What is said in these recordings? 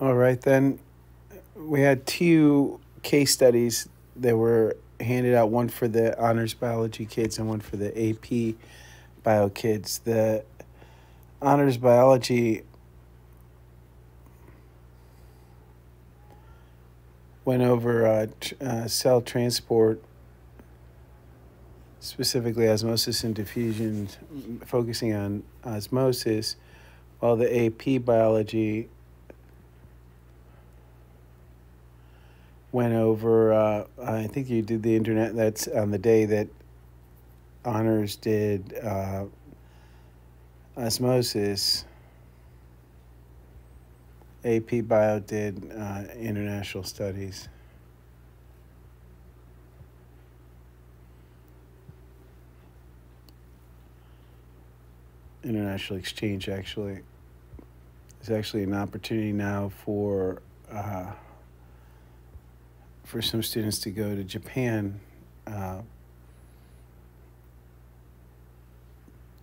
All right, then we had two case studies that were handed out one for the honors biology kids and one for the AP bio kids. The honors biology went over uh, uh, cell transport, specifically osmosis and diffusion, focusing on osmosis, while the AP biology went over. Uh, I think you did the internet. That's on the day that honors did uh, osmosis. AP Bio did uh, international studies. International exchange, actually. is actually an opportunity now for uh, for some students to go to Japan uh,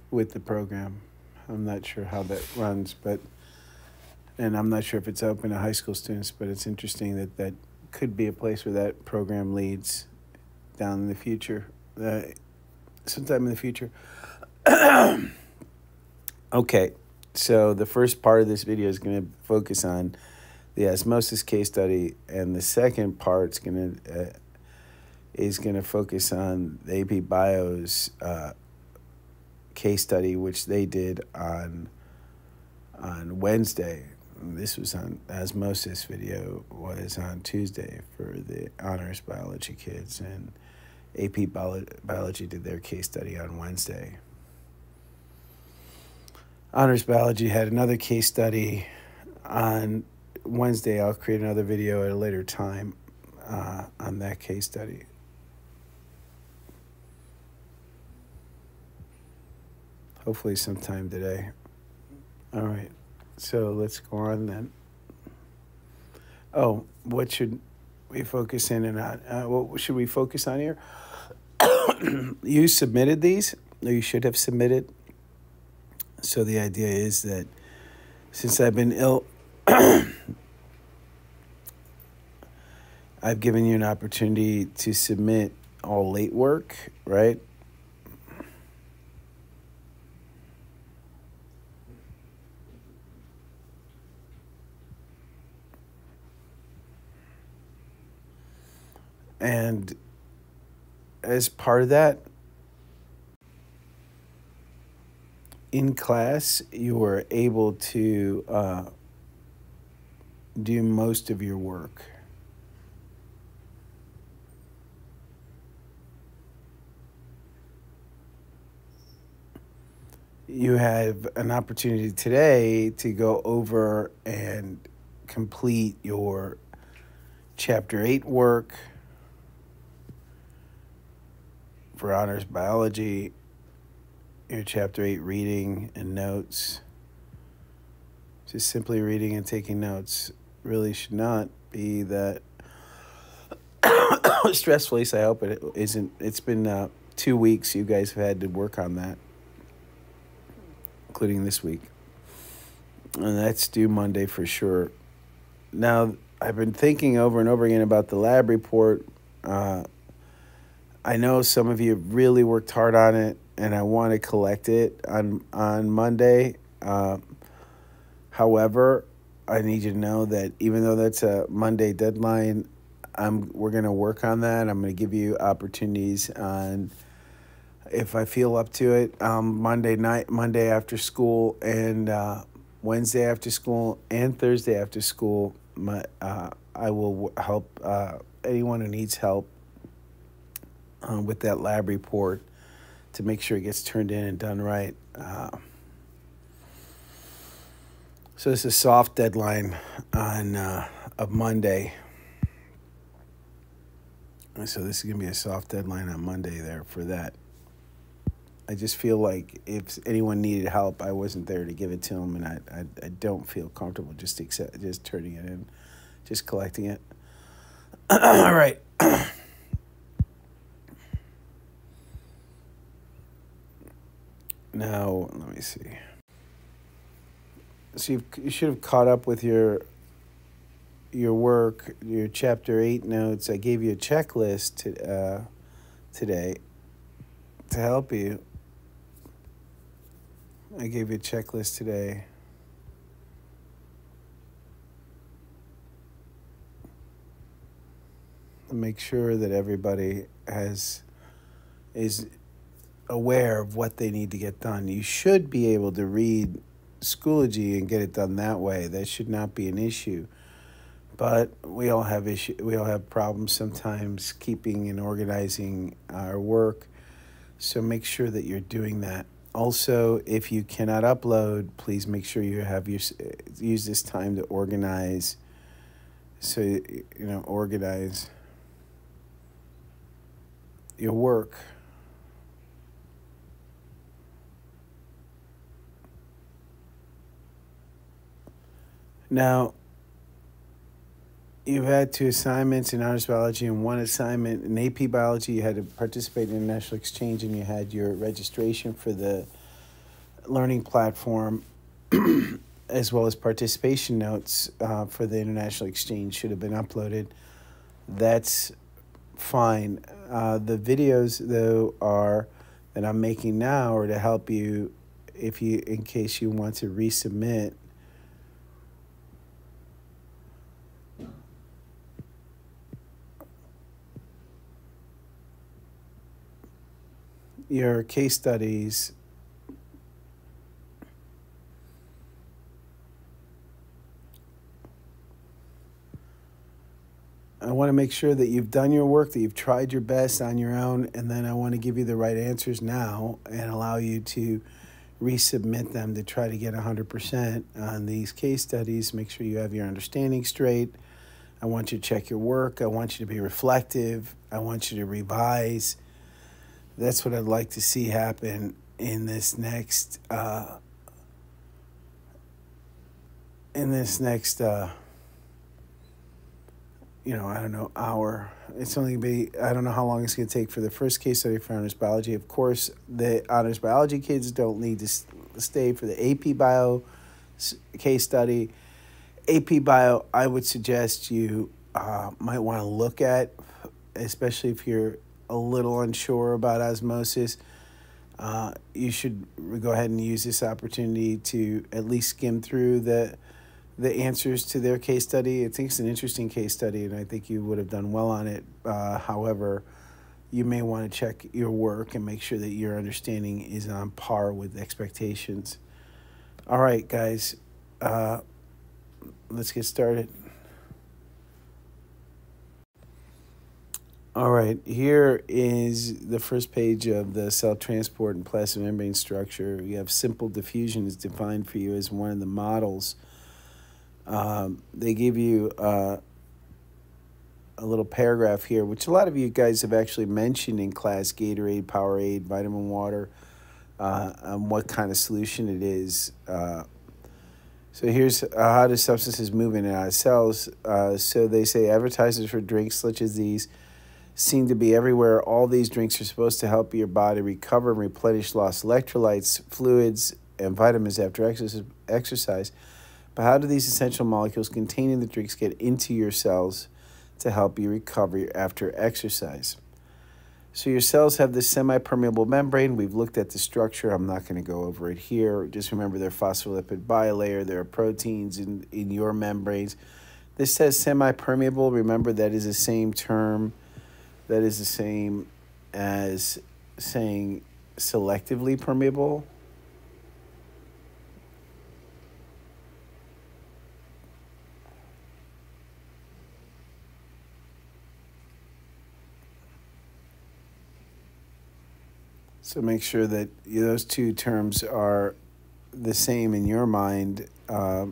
with the program. I'm not sure how that runs, but and I'm not sure if it's open to high school students, but it's interesting that that could be a place where that program leads down in the future, uh, sometime in the future. okay, so the first part of this video is going to focus on the osmosis case study, and the second part's to uh, is going to focus on the AP Bio's uh, case study, which they did on on Wednesday this was on osmosis video was on Tuesday for the honors biology kids and AP biology did their case study on Wednesday. Honors biology had another case study on Wednesday. I'll create another video at a later time uh, on that case study. Hopefully, sometime today. All right. So let's go on then. Oh, what should we focus in and on? Uh, what should we focus on here? you submitted these, or you should have submitted. So the idea is that since I've been ill, I've given you an opportunity to submit all late work, right? And as part of that, in class, you were able to uh, do most of your work. You have an opportunity today to go over and complete your chapter 8 work for honors biology, your chapter 8 reading and notes. Just simply reading and taking notes really should not be that stressful. At least I hope it isn't. It's been uh, two weeks you guys have had to work on that, including this week. And that's due Monday for sure. Now, I've been thinking over and over again about the lab report. Uh, I know some of you really worked hard on it, and I want to collect it on on Monday. Uh, however, I need you to know that even though that's a Monday deadline, I'm we're gonna work on that. I'm gonna give you opportunities on if I feel up to it. Um, Monday night, Monday after school, and uh, Wednesday after school, and Thursday after school. My uh, I will help uh, anyone who needs help uh, with that lab report to make sure it gets turned in and done right. So this is a soft deadline on uh, of Monday. So this is gonna be a soft deadline on Monday there for that. I just feel like if anyone needed help, I wasn't there to give it to them, and I, I, I don't feel comfortable just accept, just turning it in, just collecting it. All right. Now, let me see. So you've, you should have caught up with your your work, your chapter eight notes. I gave you a checklist to, uh, today to help you. I gave you a checklist today. To make sure that everybody has is aware of what they need to get done. You should be able to read Schoology and get it done that way. That should not be an issue. But we all have issue. We all have problems sometimes keeping and organizing our work. So make sure that you're doing that. Also, if you cannot upload, please make sure you have your use this time to organize. So you know, organize your work. Now, you've had two assignments in honors biology and one assignment in AP biology. You had to participate in a national exchange and you had your registration for the learning platform as well as participation notes uh, for the international exchange should have been uploaded. That's fine. Uh, the videos, though, are that I'm making now are to help you if you in case you want to resubmit your case studies I want to make sure that you've done your work, that you've tried your best on your own, and then I want to give you the right answers now and allow you to resubmit them to try to get 100% on these case studies. Make sure you have your understanding straight. I want you to check your work. I want you to be reflective. I want you to revise that's what I'd like to see happen in this next uh, in this next uh, you know I don't know hour. It's only be I don't know how long it's going to take for the first case study for honors biology. Of course, the honors biology kids don't need to stay for the AP bio case study. AP bio, I would suggest you uh, might want to look at, especially if you're a little unsure about osmosis, uh, you should go ahead and use this opportunity to at least skim through the the answers to their case study. I think it's an interesting case study, and I think you would have done well on it. Uh, however, you may want to check your work and make sure that your understanding is on par with expectations. All right, guys, uh, let's get started. All right, here is the first page of the cell transport and plasma membrane structure. You have simple diffusion is defined for you as one of the models. Um, they give you uh, a little paragraph here, which a lot of you guys have actually mentioned in class Gatorade, Powerade, vitamin water, uh, and what kind of solution it is. Uh, so here's uh, how do substances move in and out cells. Uh, so they say advertisers for drinks such as these seem to be everywhere. All these drinks are supposed to help your body recover and replenish lost electrolytes, fluids, and vitamins after exercise. But how do these essential molecules contained in the drinks get into your cells to help you recover after exercise? So your cells have this semi-permeable membrane. We've looked at the structure. I'm not going to go over it here. Just remember they're phospholipid bilayer. There are proteins in, in your membranes. This says semi-permeable. Remember that is the same term that is the same as saying selectively permeable. So make sure that those two terms are the same in your mind. Uh,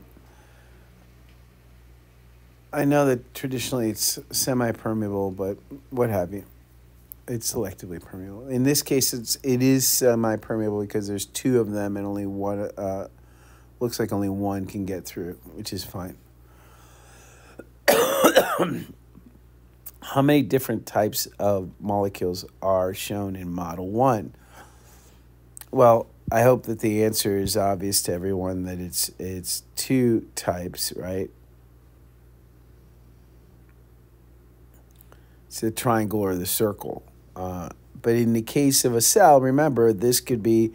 I know that traditionally it's semi-permeable, but what have you? It's selectively permeable. In this case, it's it is semi-permeable because there's two of them and only one. Uh, looks like only one can get through, which is fine. How many different types of molecules are shown in Model One? Well, I hope that the answer is obvious to everyone that it's it's two types, right? It's the triangle or the circle. Uh, but in the case of a cell, remember, this could be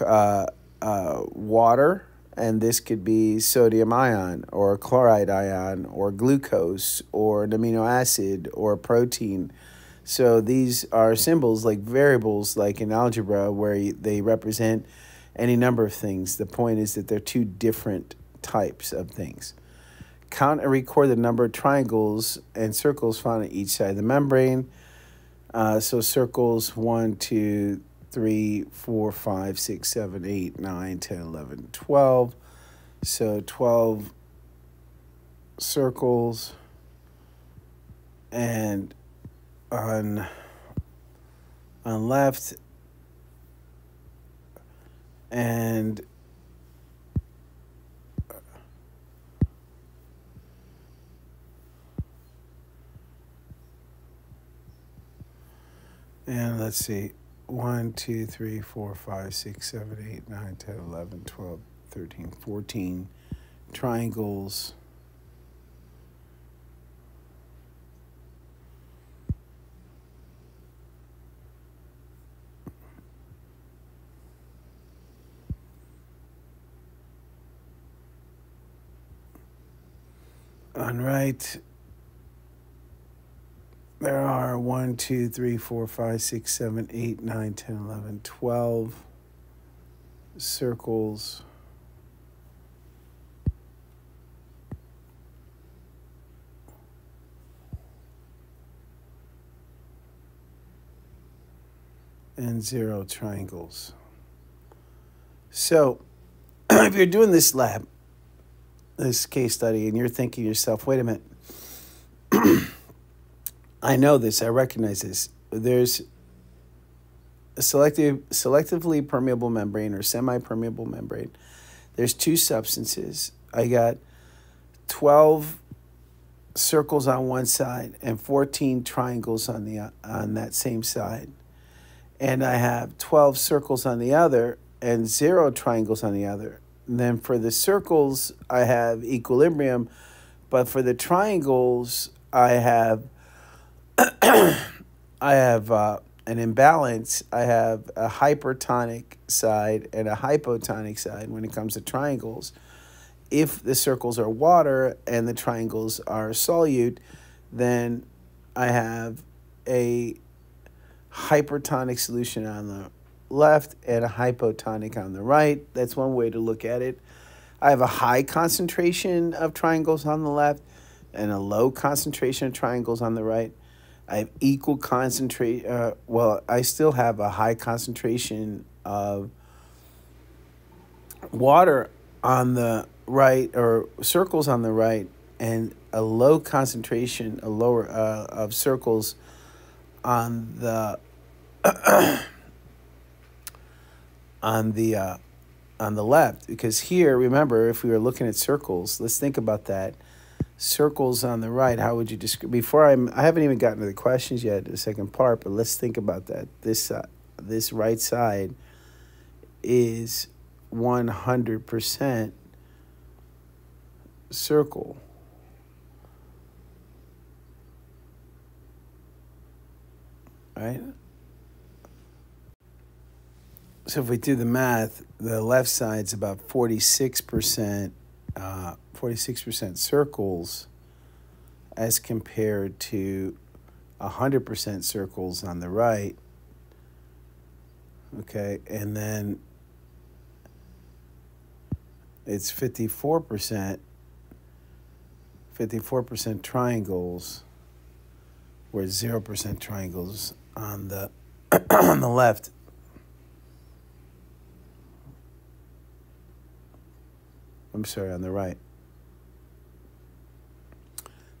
uh, uh, water, and this could be sodium ion or chloride ion or glucose or an amino acid or a protein. So these are symbols like variables, like in algebra, where they represent any number of things. The point is that they're two different types of things. Count and record the number of triangles and circles found on each side of the membrane. Uh, so circles 1, 2, 3, 4, 5, 6, 7, 8, 9, 10, 11, 12. So 12 circles. And on, on left and and let's see 1 2 3 4 5 6 7 8 9 10 11 12 13 14 triangles. On right there are 1, 2, 3, 4, 5, 6, 7, 8, 9, 10, 11, 12 circles. And zero triangles. So, if you're doing this lab, this case study, and you're thinking to yourself, wait a minute. I know this. I recognize this. There's a selective, selectively permeable membrane or semi-permeable membrane. There's two substances. I got 12 circles on one side and 14 triangles on the on that same side. And I have 12 circles on the other and zero triangles on the other. And then for the circles, I have equilibrium, but for the triangles, I have I have uh, an imbalance. I have a hypertonic side and a hypotonic side when it comes to triangles. If the circles are water and the triangles are solute, then I have a hypertonic solution on the left and a hypotonic on the right. That's one way to look at it. I have a high concentration of triangles on the left and a low concentration of triangles on the right. I have equal concentrate. Uh, well, I still have a high concentration of water on the right or circles on the right, and a low concentration, a lower uh, of circles on the on the uh, on the left. Because here, remember, if we were looking at circles, let's think about that circles on the right, how would you describe? Before I'm, I haven't even gotten to the questions yet, the second part, but let's think about that. This uh, this right side is one hundred percent circle. Right? So if we do the math, the left side's about 46% uh, 46% circles as compared to 100% circles on the right. Okay, and then it's 54%, 54% triangles, where 0% triangles on the on the left. I'm sorry, on the right.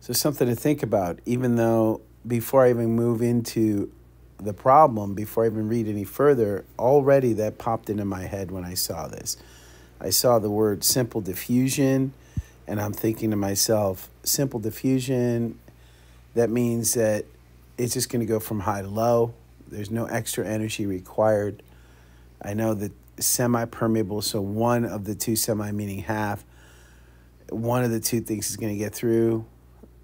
So, something to think about, even though before I even move into the problem, before I even read any further, already that popped into my head when I saw this. I saw the word simple diffusion, and I'm thinking to myself, simple diffusion, that means that it's just going to go from high to low. There's no extra energy required. I know that semi permeable, so one of the two semi meaning half, one of the two things is going to get through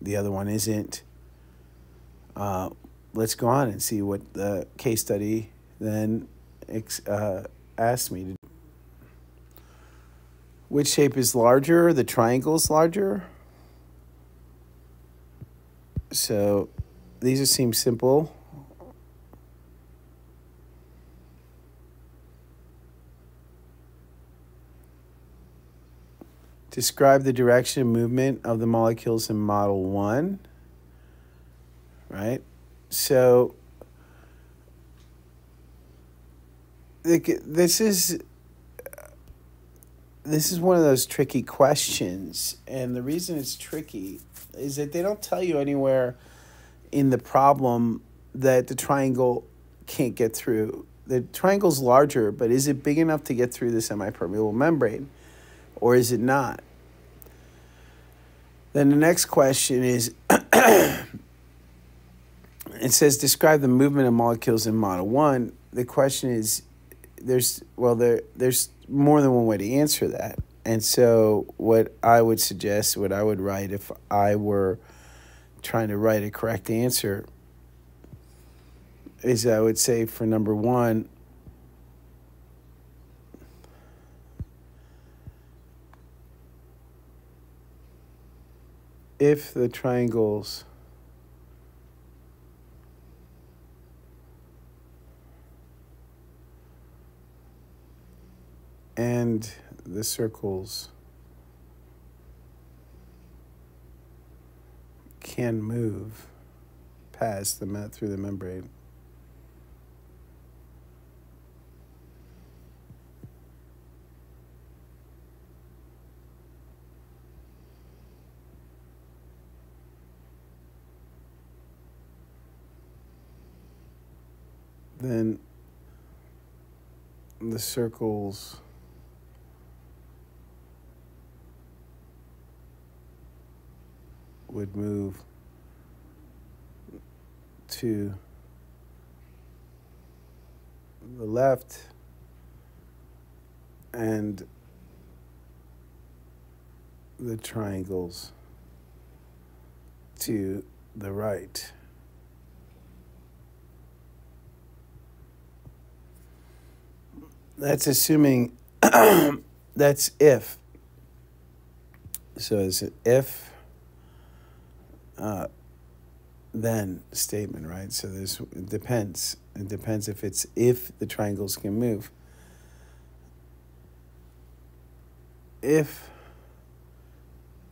the other one isn't. Uh, let's go on and see what the case study then uh, asked me to. Which shape is larger? The triangle is larger. So these seem simple. Describe the direction of movement of the molecules in Model 1. Right? So, this is this is one of those tricky questions and the reason it's tricky is that they don't tell you anywhere in the problem that the triangle can't get through the triangle's larger but is it big enough to get through the semipermeable membrane or is it not? Then the next question is it says describe the movement of molecules in model 1. The question is there's well there there's more than one way to answer that. And so what I would suggest, what I would write if I were trying to write a correct answer is I would say for number 1 if the triangles and the circles can move past the through the membrane. Then the circles would move to the left and the triangles to the right. That's assuming that's if. So it's if uh, then statement, right? So it depends. It depends if it's if the triangles can move. If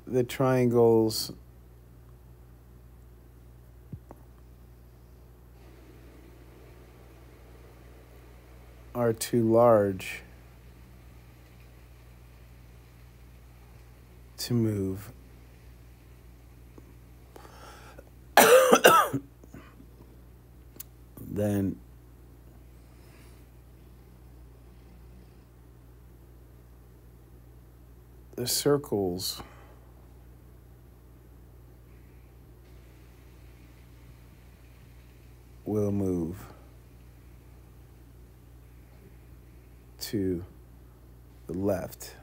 the triangles are too large to move. then the circles will move. To the left.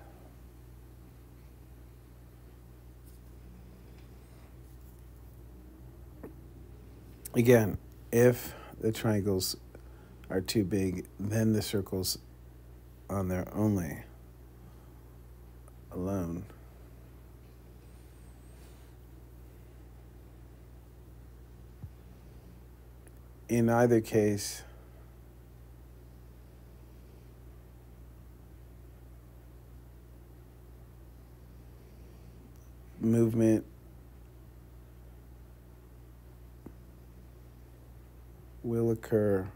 Again, if the triangles are too big, then the circles on their only alone. In either case, movement. Will occur.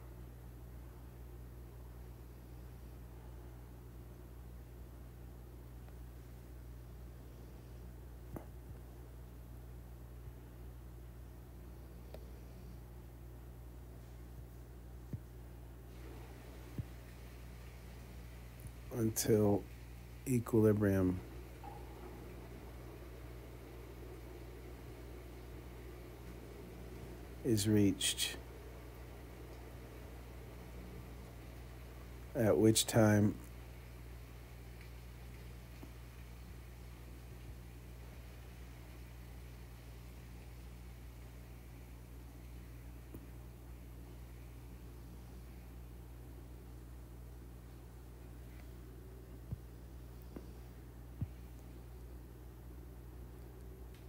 Until equilibrium is reached, at which time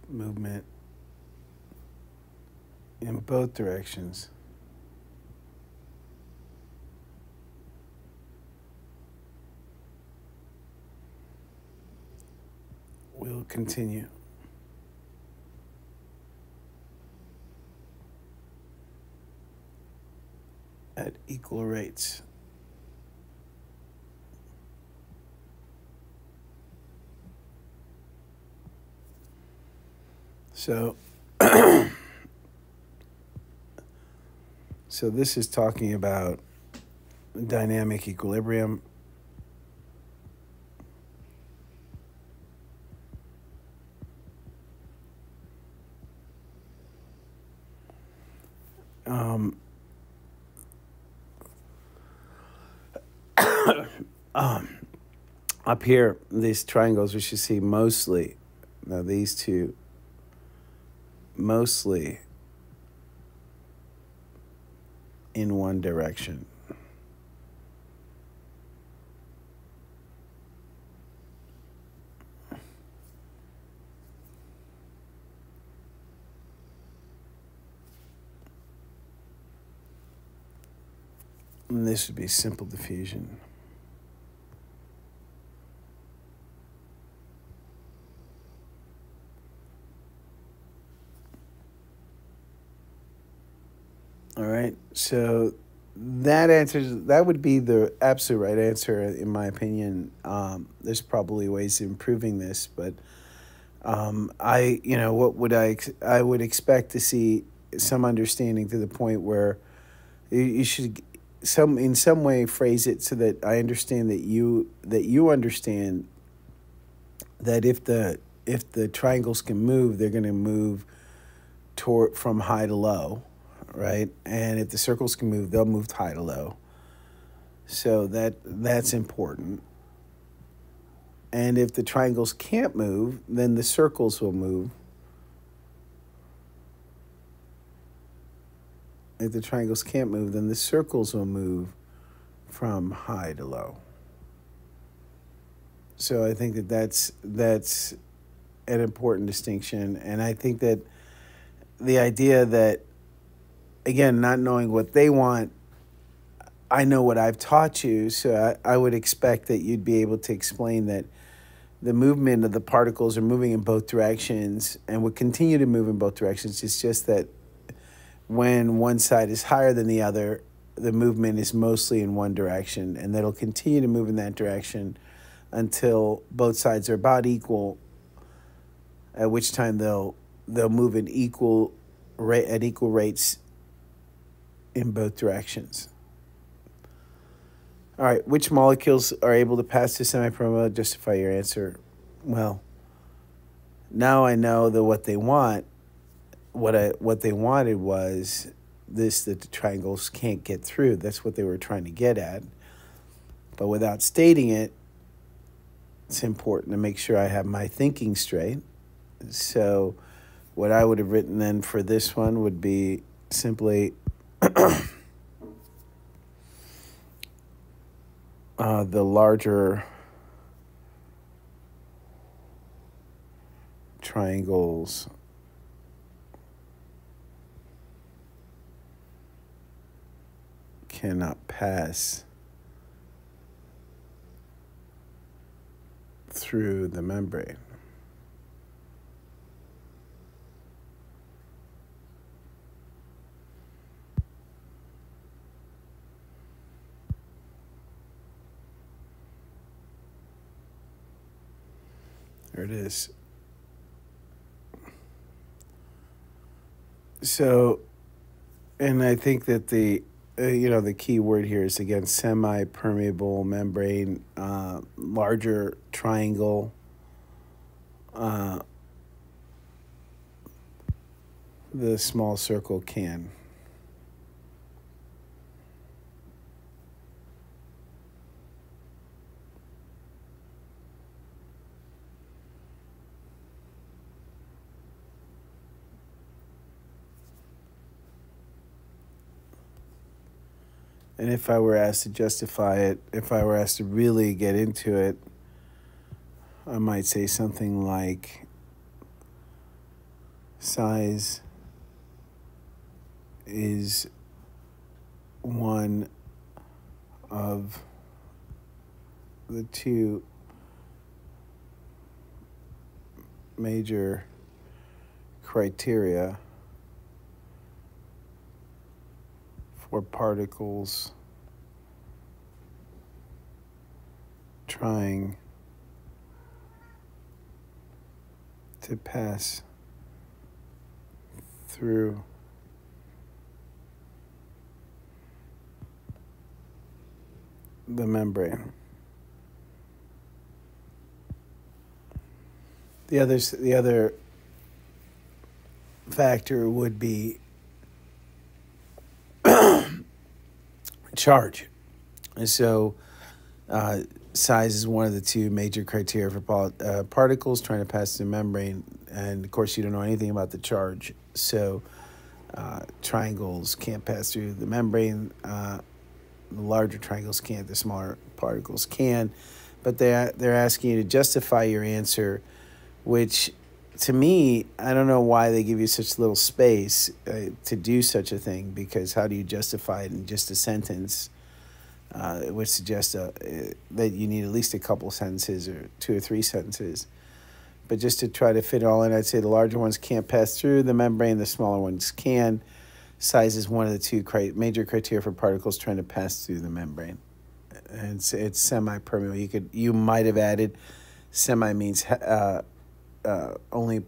movement in both directions. We'll continue. At equal rates. So, so this is talking about dynamic equilibrium. Um, um, up here, these triangles, we should see mostly, now these two mostly in one direction. And this would be simple diffusion. All right. So that answers that would be the absolute right answer in my opinion. Um, there's probably ways of improving this, but um, I you know what would I I would expect to see some understanding to the point where you, you should some in some way phrase it so that I understand that you that you understand that if the if the triangles can move, they're going to move toward from high to low right? And if the circles can move, they'll move high to low. So that that's important. And if the triangles can't move, then the circles will move. If the triangles can't move, then the circles will move from high to low. So I think that that's that's an important distinction, and I think that the idea that again, not knowing what they want, I know what I've taught you, so I, I would expect that you'd be able to explain that the movement of the particles are moving in both directions and would continue to move in both directions. It's just that when one side is higher than the other, the movement is mostly in one direction, and that'll continue to move in that direction until both sides are about equal. At which time they'll they'll move in equal rate at equal rates in both directions. All right, which molecules are able to pass to semipermeable? Justify your answer. Well, now I know that what they want, what I what they wanted was this that the triangles can't get through. That's what they were trying to get at. But without stating it, it's important to make sure I have my thinking straight. So, what I would have written then for this one would be simply uh, the larger triangles cannot pass through the membrane. There it is. So, and I think that the uh, you know the key word here is again semi-permeable membrane, uh, larger triangle. Uh, the small circle can. And if I were asked to justify it, if I were asked to really get into it, I might say something like size is one of the two major criteria for particles trying to pass through the membrane. The others, the other factor would be charge. And so, uh, size is one of the two major criteria for uh, particles trying to pass through membrane. And of course, you don't know anything about the charge. So, uh, triangles can't pass through the membrane. Uh, the larger triangles can't, the smaller particles can. But they're, they're asking you to justify your answer, which to me, I don't know why they give you such little space uh, to do such a thing because how do you justify it in just a sentence? Uh, it would suggest uh, that you need at least a couple sentences or two or three sentences. But just to try to fit it all in, I'd say the larger ones can't pass through the membrane, the smaller ones can. Size is one of the two major criteria for particles trying to pass through the membrane. And it's, it's semi-permeable. You could you might have added semi means uh, uh, only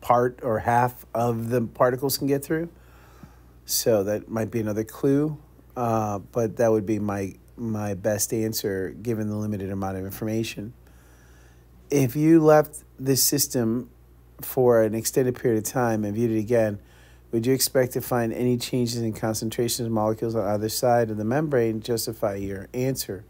part or half of the particles can get through. So that might be another clue. Uh, but that would be my my best answer given the limited amount of information. If you left this system for an extended period of time and viewed it again, would you expect to find any changes in concentrations of molecules on either side of the membrane justify your answer?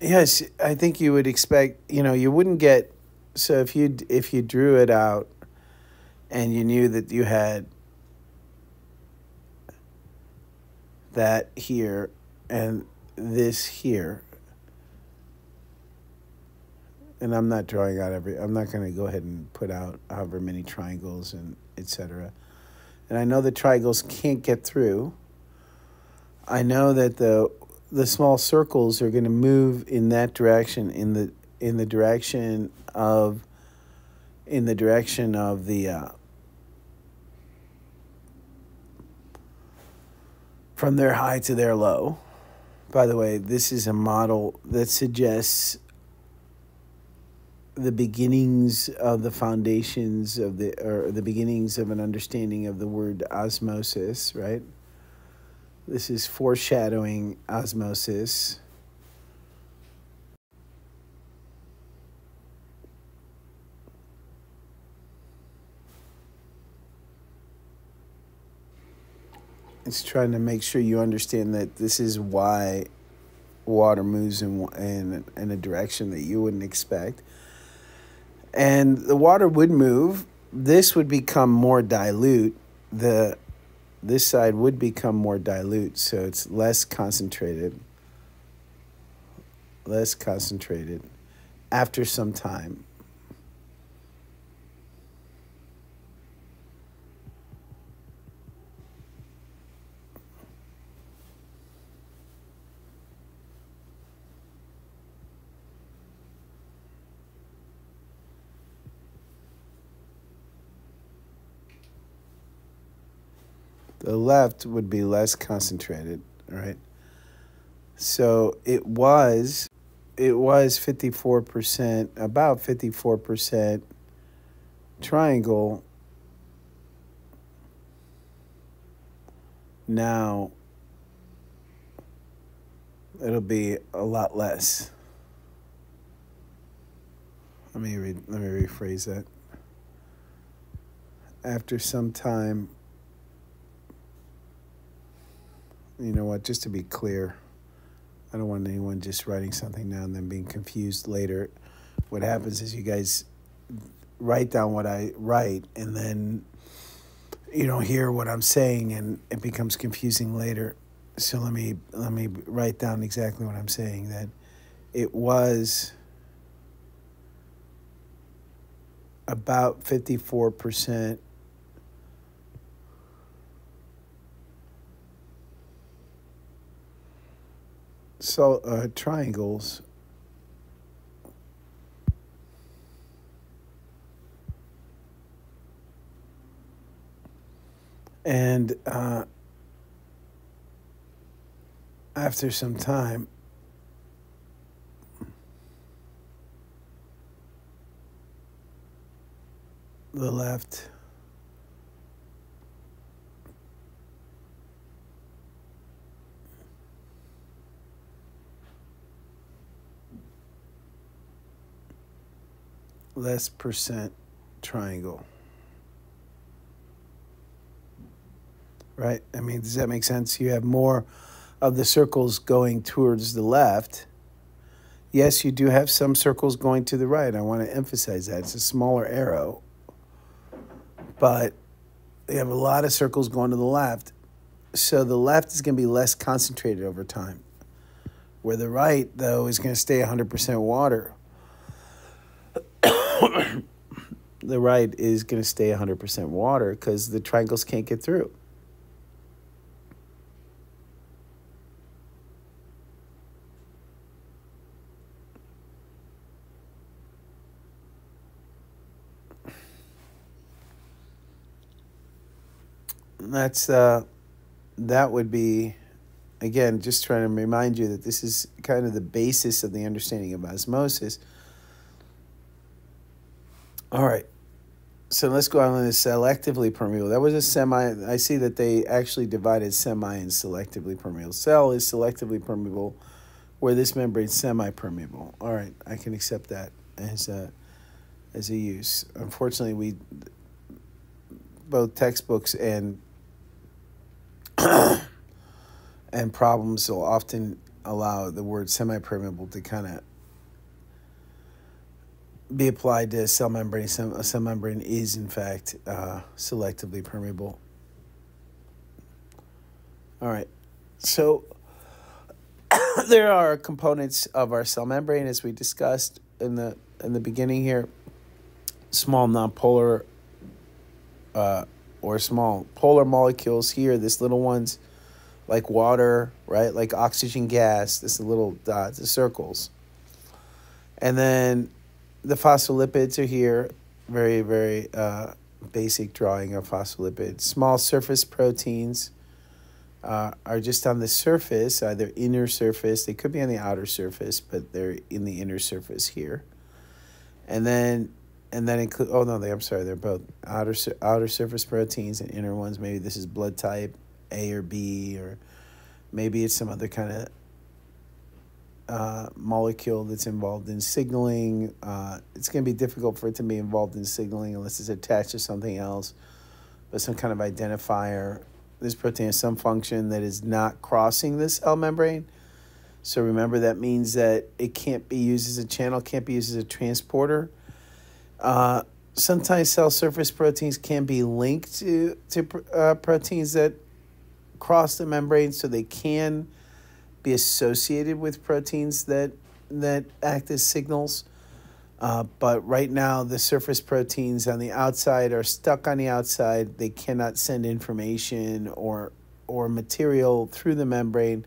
Yes, I think you would expect, you know, you wouldn't get so if you if you drew it out and you knew that you had that here and this here. And I'm not drawing out every, I'm not going to go ahead and put out however many triangles and etc. And I know the triangles can't get through. I know that the the small circles are going to move in that direction in the in the direction of in the direction of the uh, from their high to their low. By the way, this is a model that suggests the beginnings of the foundations of the or the beginnings of an understanding of the word osmosis, right? This is foreshadowing osmosis. It's trying to make sure you understand that this is why water moves in, in, in a direction that you wouldn't expect. And the water would move. This would become more dilute. The this side would become more dilute, so it's less concentrated. Less concentrated after some time. The left would be less concentrated, right? So it was it was 54%, about 54% triangle. Now it'll be a lot less. Let me read, let me rephrase that. After some time you know what, just to be clear, I don't want anyone just writing something down and then being confused later. What happens is you guys write down what I write and then you don't hear what I'm saying and it becomes confusing later. So let me let me write down exactly what I'm saying that it was about 54%. So, uh, triangles. And uh, after some time, the left. Less percent triangle. Right? I mean, does that make sense? You have more of the circles going towards the left. Yes, you do have some circles going to the right. I want to emphasize that. It's a smaller arrow but they have a lot of circles going to the left. So the left is going to be less concentrated over time. Where the right, though, is going to stay 100% water. the right is going to stay 100% water because the triangles can't get through. that's uh, that would be again just trying to remind you that this is kind of the basis of the understanding of osmosis all right. So let's go on to selectively permeable. That was a semi i see that they actually divided semi and selectively permeable. Cell is selectively permeable where this membrane is semi-permeable. All right i can accept that as a as a use. Unfortunately we both textbooks and and problems will often allow the word semi-permeable to kind of be applied to cell membrane. A cell membrane is, in fact, uh, selectively permeable. All right, so there are components of our cell membrane, as we discussed in the in the beginning here. Small nonpolar uh, or small polar molecules here, this little ones like water, right? Like oxygen gas, this little dots, the circles. And then the phospholipids are here, very, very uh, basic drawing of phospholipids. Small surface proteins uh, are just on the surface, either inner surface, they could be on the outer surface, but they're in the inner surface here. And then and then include oh no they I'm sorry they're both outer outer surface proteins and inner ones maybe this is blood type A or B or maybe it's some other kind of uh, molecule that's involved in signaling. Uh, it's going to be difficult for it to be involved in signaling unless it's attached to something else, but some kind of identifier. This protein has some function that is not crossing the cell membrane. So remember that means that it can't be used as a channel, can't be used as a transporter uh, sometimes cell surface proteins can be linked to, to uh, proteins that cross the membrane, so they can be associated with proteins that, that act as signals. Uh, but right now, the surface proteins on the outside are stuck on the outside. They cannot send information or or material through the membrane,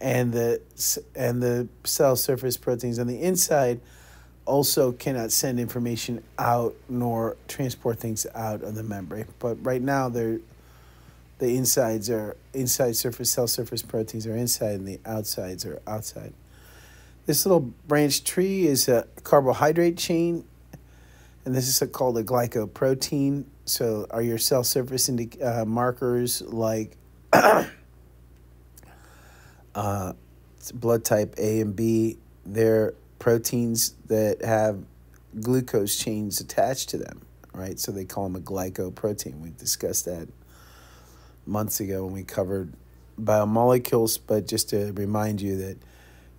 and the and the cell surface proteins on the inside also cannot send information out nor transport things out of the membrane. But right now, they're the insides are inside surface cell surface proteins are inside and the outsides are outside. This little branch tree is a carbohydrate chain, and this is a, called a glycoprotein. So, are your cell surface indi- uh, markers like uh, blood type A and B? They're proteins that have glucose chains attached to them, right? So they call them a glycoprotein. We've discussed that months ago when we covered biomolecules, but just to remind you that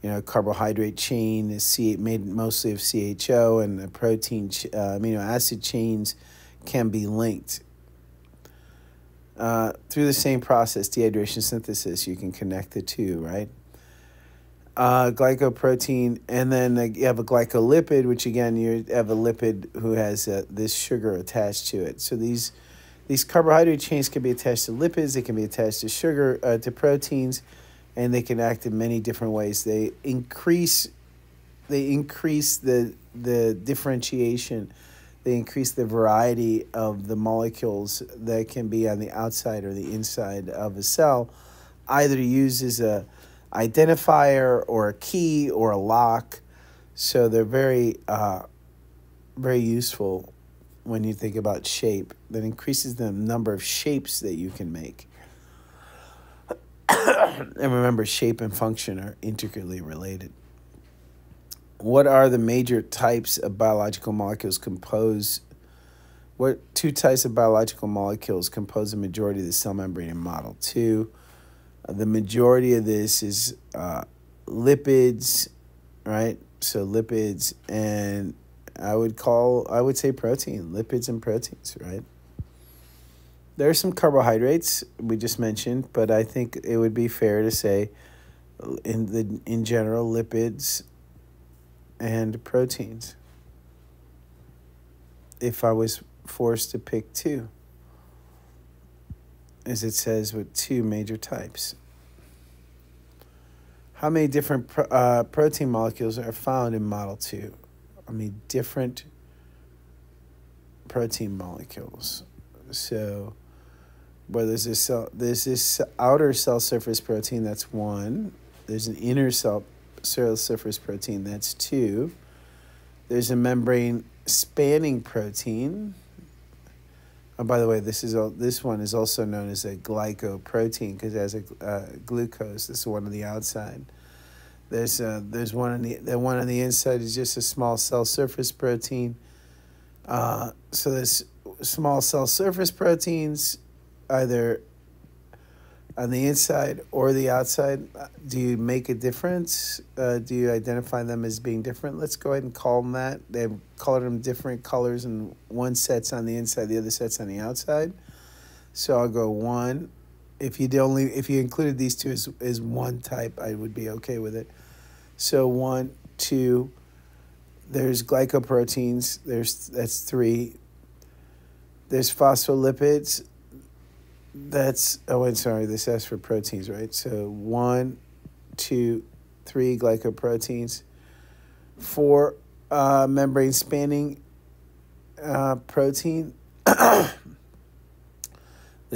you know carbohydrate chain is C- made mostly of CHO, and the protein uh, amino acid chains can be linked. Uh, through the same process, dehydration synthesis, you can connect the two, right? uh, glycoprotein, and then uh, you have a glycolipid, which again you have a lipid who has uh, this sugar attached to it. So these these carbohydrate chains can be attached to lipids, they can be attached to sugar, uh, to proteins, and they can act in many different ways. They increase they increase the the differentiation, they increase the variety of the molecules that can be on the outside or the inside of a cell, either used as a identifier or a key or a lock. So they're very, uh, very useful when you think about shape. That increases the number of shapes that you can make. and remember, shape and function are intricately related. What are the major types of biological molecules compose? What two types of biological molecules compose the majority of the cell membrane in Model 2? the majority of this is uh, lipids, right? So lipids and I would call I would say protein, lipids and proteins, right? There are some carbohydrates we just mentioned, but I think it would be fair to say in the in general lipids and proteins. If I was forced to pick two as it says with two major types. How many different pro uh, protein molecules are found in Model 2? I mean, different protein molecules. So, where there's this cell, there's this outer cell surface protein, that's one. There's an inner cell, cell surface protein, that's two. There's a membrane spanning protein, Oh, by the way, this is all this one is also known as a glycoprotein because it has a uh, glucose. This is one on the outside. There's uh, there's one on the the one on the inside is just a small cell surface protein. Uh, so there's small cell surface proteins, either on the inside or the outside? Do you make a difference? Uh, do you identify them as being different? Let's go ahead and call them that. They've colored them different colors, and one set's on the inside, the other set's on the outside. So I'll go one. If you only if you included these two as, as one type, I would be okay with it. So one, two. There's glycoproteins. There's that's three. There's phospholipids that's oh, I'm sorry. This asks for proteins, right? So one, two, three glycoproteins, four uh, membrane spanning uh, protein, the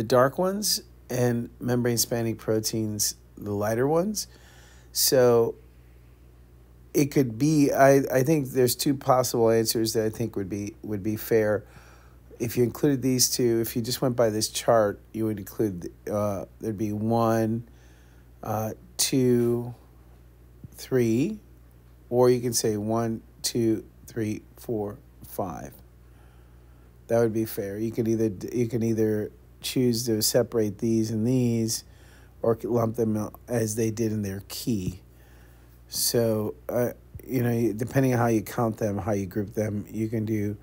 dark ones, and membrane spanning proteins, the lighter ones. So it could be. I I think there's two possible answers that I think would be would be fair if you included these two, if you just went by this chart, you would include, uh, there'd be one, uh, two, three, or you can say one, two, three, four, five. That would be fair. You could either you can either choose to separate these and these, or lump them as they did in their key. So, uh, you know, depending on how you count them, how you group them, you can do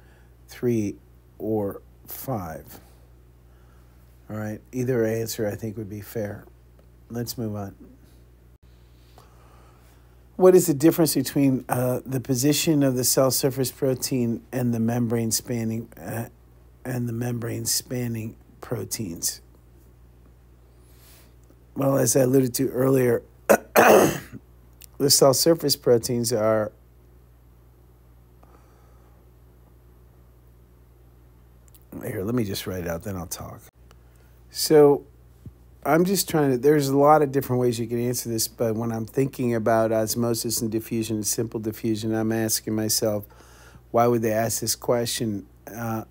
three or 5. All right, either answer I think would be fair. Let's move on. What is the difference between uh, the position of the cell surface protein and the membrane spanning uh, and the membrane spanning proteins? Well, as I alluded to earlier, the cell surface proteins are Here, let me just write it out, then I'll talk. So I'm just trying to, there's a lot of different ways you can answer this, but when I'm thinking about osmosis and diffusion, simple diffusion, I'm asking myself, why would they ask this question? Uh,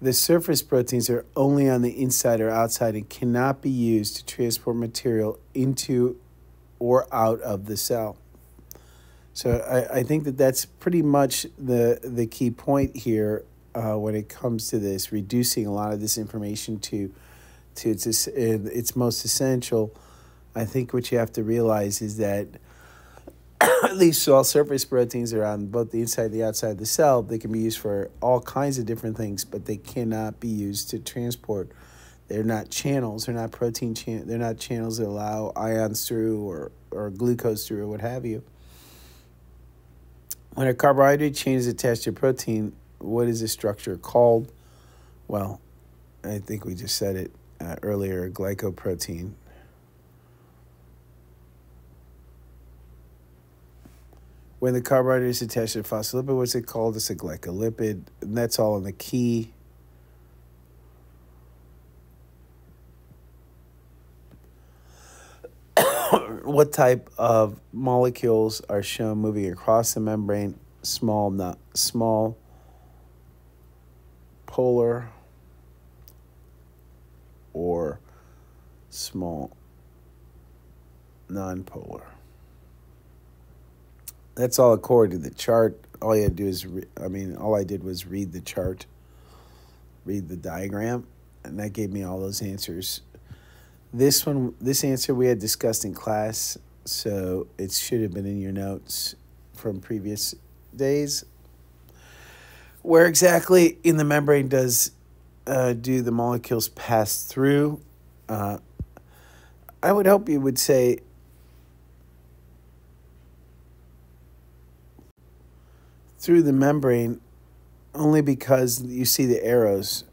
the surface proteins are only on the inside or outside and cannot be used to transport material into or out of the cell. So I, I think that that's pretty much the the key point here uh, when it comes to this, reducing a lot of this information to to its its most essential. I think what you have to realize is that these cell surface proteins are on both the inside and the outside of the cell. They can be used for all kinds of different things, but they cannot be used to transport They're not channels. They're not protein chan- They're not channels that allow ions through or or glucose through or what have you. When a carbohydrate chain is attached to protein, what is the structure called? Well, I think we just said it uh, earlier. Glycoprotein. When the carbohydrate is attached to a phospholipid, what's it called? It's a glycolipid. And that's all in the key. What type of molecules are shown moving across the membrane? Small, not small, polar, or small, non-polar. That's all according to the chart. All you had to do is, I mean, all I did was read the chart, read the diagram, and that gave me all those answers this one, this answer we had discussed in class, so it should have been in your notes from previous days. Where exactly in the membrane does uh, do the molecules pass through? Uh, I would hope you would say through the membrane only because you see the arrows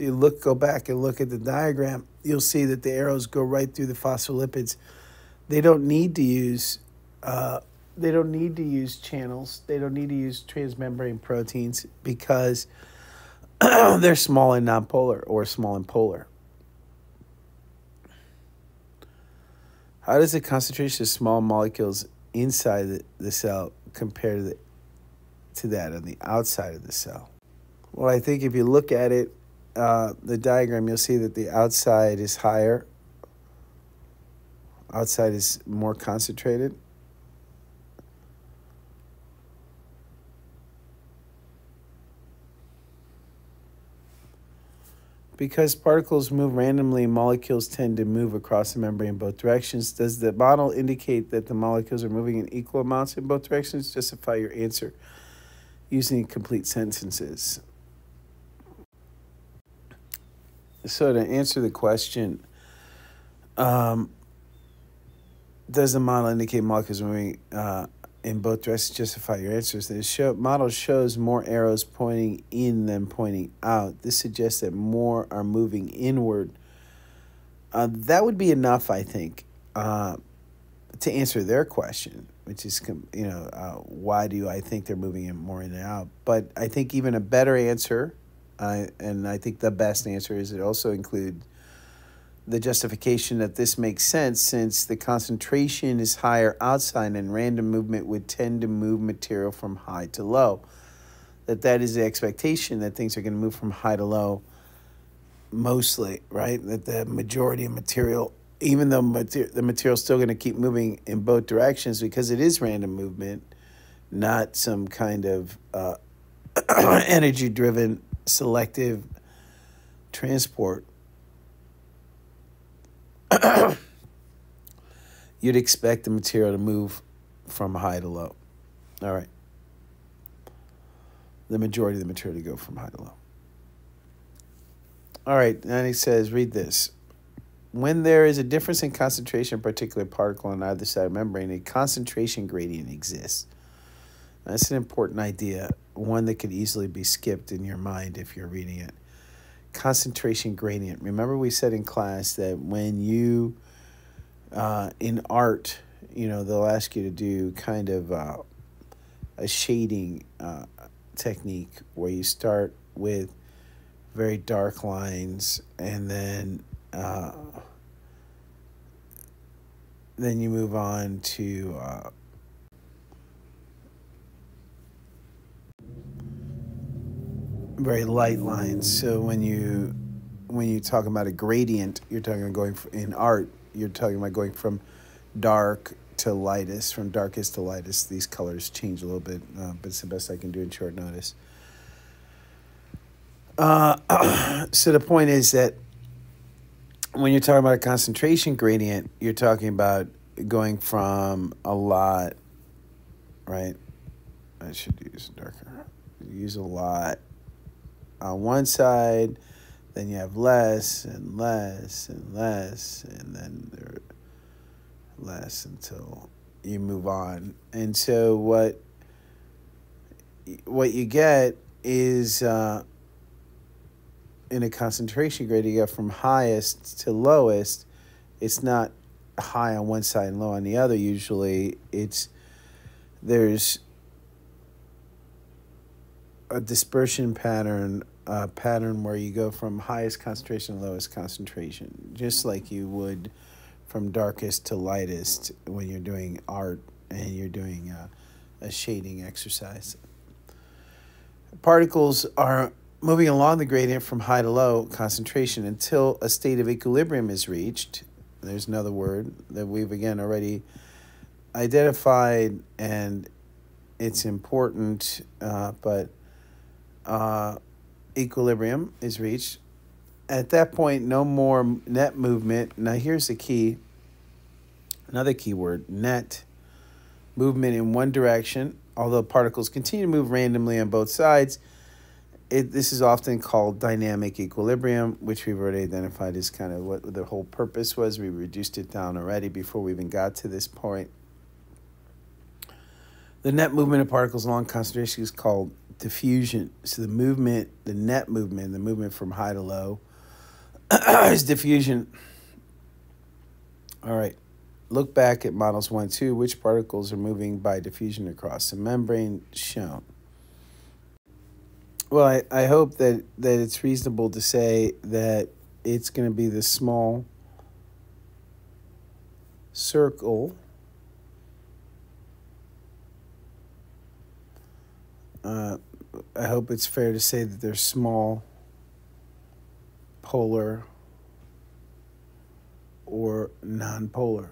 you look go back and look at the diagram, you'll see that the arrows go right through the phospholipids. They don't need to use uh, they don't need to use channels. They don't need to use transmembrane proteins because they're small and nonpolar or small and polar. How does the concentration of small molecules inside the, the cell compare to, the, to that on the outside of the cell? Well, I think if you look at it uh, the diagram, you'll see that the outside is higher. Outside is more concentrated. Because particles move randomly, molecules tend to move across the membrane in both directions. Does the model indicate that the molecules are moving in equal amounts in both directions? Justify your answer using complete sentences. So to answer the question, um, does the model indicate molecules moving uh, in both directions? Justify your answers. The show, model shows more arrows pointing in than pointing out. This suggests that more are moving inward. Uh, that would be enough, I think, uh, to answer their question, which is, you know, uh, why do I think they're moving in more in and out? But I think even a better answer I, and I think the best answer is it also include the justification that this makes sense since the concentration is higher outside and random movement would tend to move material from high to low. That that is the expectation that things are going to move from high to low mostly, right? That the majority of material, even though mater- the material is still going to keep moving in both directions because it is random movement, not some kind of uh, energy driven selective transport, you'd expect the material to move from high to low. All right. The majority of the material to go from high to low. All right, and he says, read this. When there is a difference in concentration of a particular particle on either side of membrane, a concentration gradient exists. That's an important idea, one that could easily be skipped in your mind if you're reading it. Concentration gradient. Remember, we said in class that when you, uh, in art, you know, they'll ask you to do kind of uh, a shading uh, technique where you start with very dark lines and then uh, then you move on to uh, very light lines. So when you when you talk about a gradient, you're talking about going in art. You're talking about going from dark to lightest, from darkest to lightest. These colors change a little bit, uh, but it's the best I can do in short notice. Uh, so the point is that when you're talking about a concentration gradient, you're talking about going from a lot, right? I should use darker. Use a lot on one side, then you have less and less and less, and then less until you move on. And so what what you get is uh, in a concentration gradient, you go from highest to lowest. It's not high on one side and low on the other. Usually, it's there's a dispersion pattern, a pattern where you go from highest concentration to lowest concentration, just like you would from darkest to lightest when you're doing art and you're doing a, a shading exercise. Particles are moving along the gradient from high to low concentration until a state of equilibrium is reached. There's another word that we've again already identified, and it's important, uh, but uh, equilibrium is reached. At that point, no more net movement. Now, here's the key another key word net movement in one direction, although particles continue to move randomly on both sides it, this is often called dynamic equilibrium, which we've already identified as kind of what the whole purpose was. We reduced it down already before we even got to this point. The net movement of particles along concentration is called diffusion. So the movement, the net movement, the movement from high to low, is diffusion. All right. Look back at models 1 2. Which particles are moving by diffusion across the membrane shown? Well, I, I hope that, that it's reasonable to say that it's going to be the small circle. Uh, I hope it's fair to say that they're small, polar, or nonpolar.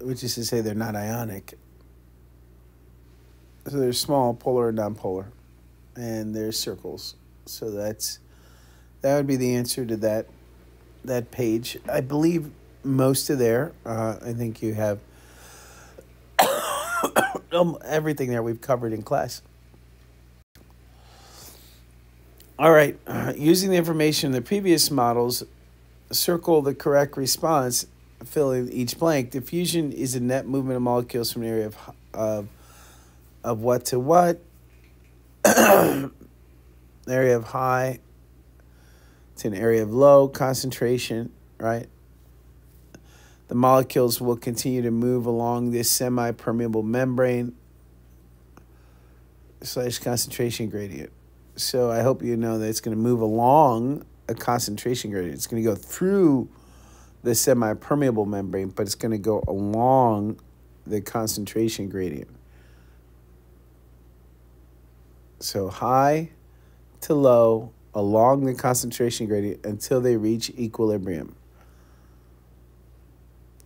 which is to say they're not ionic. So they're small, polar and nonpolar, and they're circles. So that's that would be the answer to that that page. I believe most of there. Uh, I think you have um, everything there we've covered in class. All right, uh, using the information in the previous models, circle the correct response filling each blank. Diffusion is a net movement of molecules from an area of of, of what to what. area of high to an area of low concentration, right? The molecules will continue to move along this semi-permeable membrane slash concentration gradient. So I hope you know that it's going to move along a concentration gradient. It's going to go through the semi-permeable membrane, but it's going to go along the concentration gradient. So high to low along the concentration gradient until they reach equilibrium.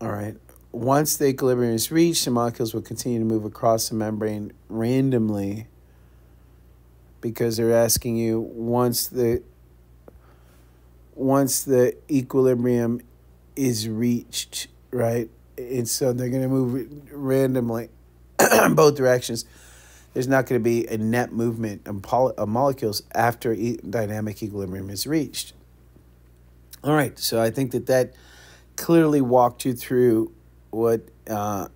All right. Once the equilibrium is reached, the molecules will continue to move across the membrane randomly because they're asking you once the once the equilibrium is reached, right? And so they're going to move randomly in both directions. There's not going to be a net movement of, molecules after e- dynamic equilibrium is reached. All right, so I think that that clearly walked you through what uh,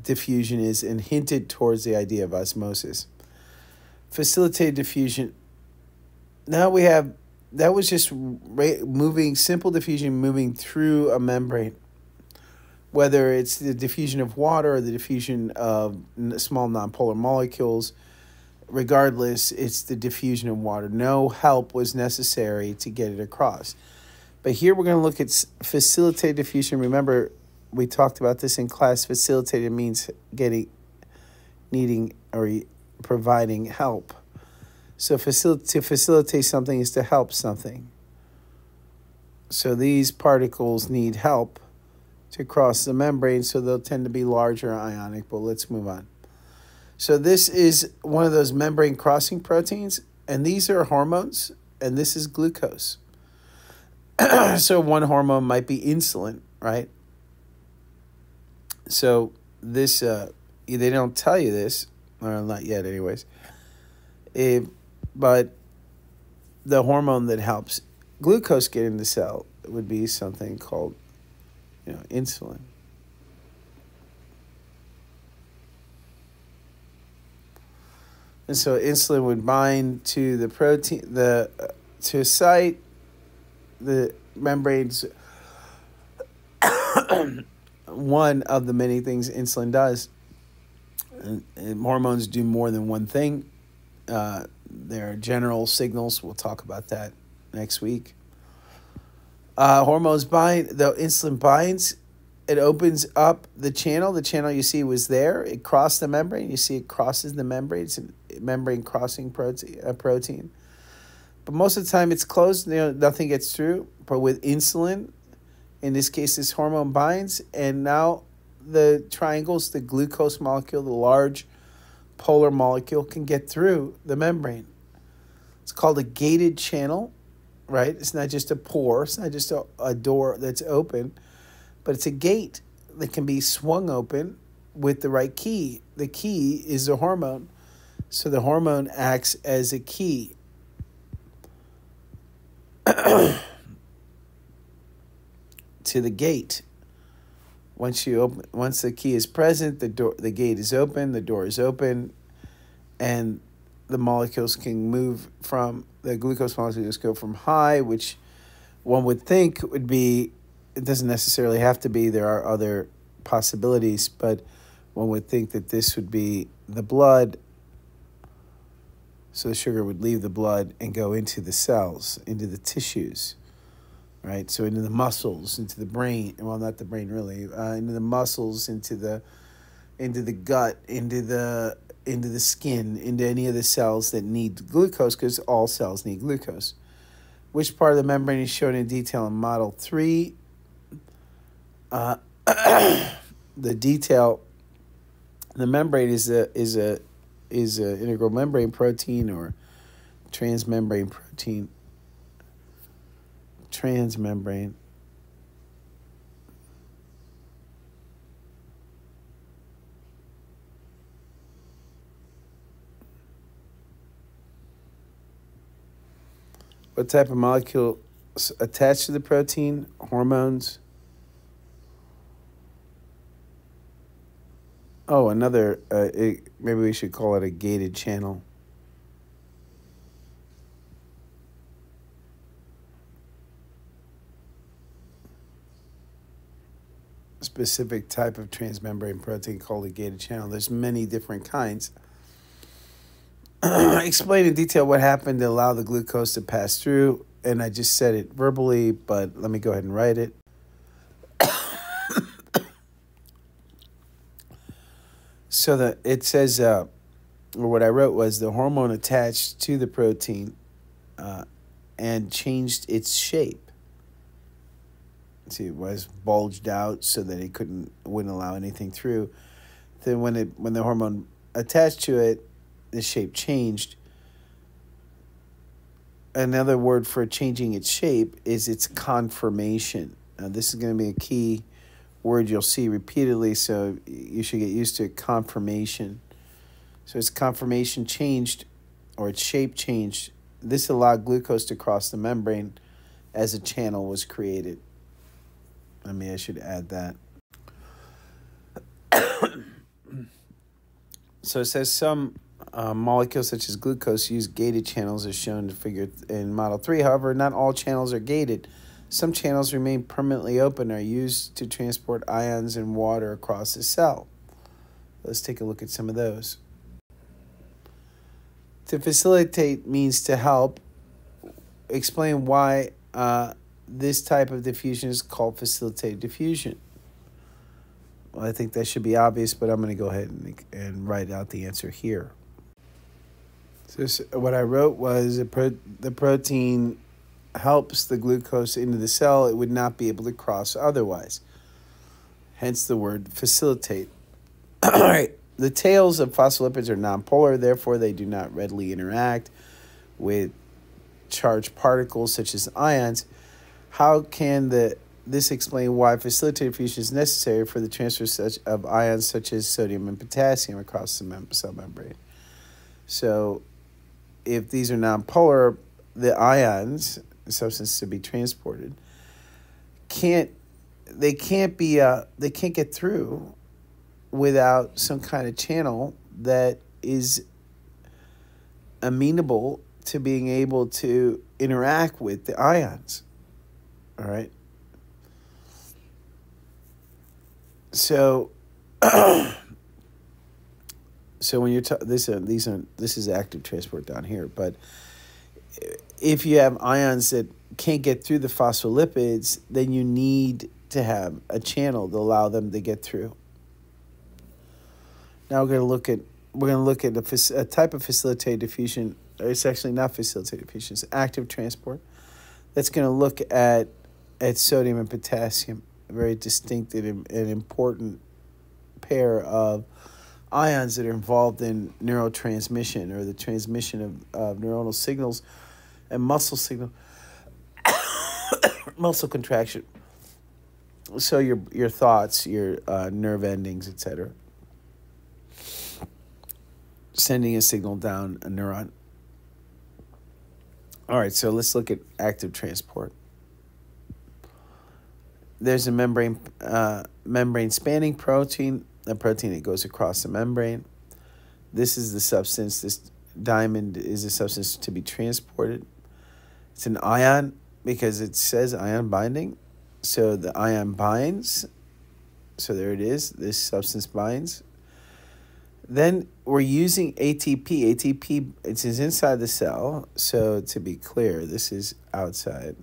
diffusion is and hinted towards the idea of osmosis. Facilitated diffusion. Now we have that was just moving simple diffusion moving through a membrane whether it's the diffusion of water or the diffusion of small nonpolar molecules regardless it's the diffusion of water. No help was necessary to get it across. But here we're going to look at facilitated diffusion. Remember we talked about this in class. Facilitated means getting needing or providing help. So facil- to facilitate something is to help something. So these particles need help to cross the membrane, so they'll tend to be larger ionic. But let's move on. So this is one of those membrane crossing proteins, and these are hormones, and this is glucose. so one hormone might be insulin, right? So this, uh, they don't tell you this, or not yet, anyways. It, but the hormone that helps glucose get in the cell would be something called, you know, insulin. And so insulin would bind to the protein, the uh, to a site, the membranes. one of the many things insulin does. And, and hormones do more than one thing. Uh, there are general signals. We'll talk about that next week. Uh, hormones bind, though insulin binds, it opens up the channel. The channel you see was there. It crossed the membrane. You see it crosses the membrane. It's a membrane crossing protein. A protein. But most of the time it's closed. You know, nothing gets through. But with insulin, in this case, this hormone binds, and now the triangles, the glucose molecule, the large polar molecule, can get through the membrane. It's called a gated channel, right? It's not just a pore, it's not just a, a door that's open, but it's a gate that can be swung open with the right key. The key is the hormone. So the hormone acts as a key. to the gate. Once you open, once the key is present, the door, the gate is open, the door is open, and the molecules can move from the glucose molecules go from high, which one would think would be. It doesn't necessarily have to be. There are other possibilities, but one would think that this would be the blood. So the sugar would leave the blood and go into the cells, into the tissues right? So into the muscles, into the brain. Well, not the brain really. Uh, into the muscles, into the into the gut, into the into the skin, into any of the cells that need glucose, because all cells need glucose. Which part of the membrane is shown in detail in Model Three? Uh, the detail. The membrane is a is a is a integral membrane protein or transmembrane protein transmembrane. What type of molecule attached to the protein? Hormones. Oh, another, uh, it, maybe we should call it a gated channel. specific type of transmembrane protein called a gated channel. There's many different kinds. Explain in detail what happened to allow the glucose to pass through, and I just said it verbally, but let me go ahead and write it. so that it says, uh, or what I wrote was the hormone attached to the protein uh, and changed its shape see, it was bulged out so that it couldn't wouldn't allow anything through. Then when it when the hormone attached to it, the shape changed. Another word for changing its shape is its conformation. Now, this is going to be a key word you'll see repeatedly, so you should get used to it. Conformation. So its conformation changed, or its shape changed. This allowed glucose to cross the membrane as a channel was created. I mean, I should add that. so it says some uh, molecules such as glucose use gated channels as shown in figure in Model 3. However, not all channels are gated. Some channels remain permanently open and are used to transport ions and water across the cell. Let's take a look at some of those. To facilitate means to help. Explain why uh, this type of diffusion is called facilitated diffusion. Well, I think that should be obvious, but I'm going to go ahead and, and write out the answer here. So what I wrote was the protein helps the glucose into the cell. It would not be able to cross otherwise. hence the word facilitate. All right. The tails of phospholipids are nonpolar, therefore, they do not readily interact with charged particles such as ions. How can the this explain why facilitated fusion is necessary for the transfer such of ions such as sodium and potassium across the mem- cell membrane? So, if these are nonpolar, the ions, substances to be transported, can't they can't be uh, they can't get through without some kind of channel that is amenable to being able to interact with the ions. All right. So, so when you're ta- this uh, these are this is active transport down here, but if you have ions that can't get through the phospholipids, then you need to have a channel to allow them to get through. Now we're going to look at we're going to look at a, a type of facilitated diffusion. It's actually not facilitated diffusion; it's active transport. That's going to look at at sodium and potassium, a very distinct and, and important pair of ions that are involved in neurotransmission or the transmission of, of neuronal signals and muscle signal muscle contraction so your your thoughts your uh, nerve endings etc sending a signal down a neuron. All right, so let's look at active transport. There's a membrane uh, membrane spanning protein, a protein that goes across the membrane. This is the substance. This diamond is a substance to be transported. It's an ion because it says ion binding. So the ion binds. So there it is. This substance binds then we're using ATP. ATP it is inside the cell. So to be clear, this is outside.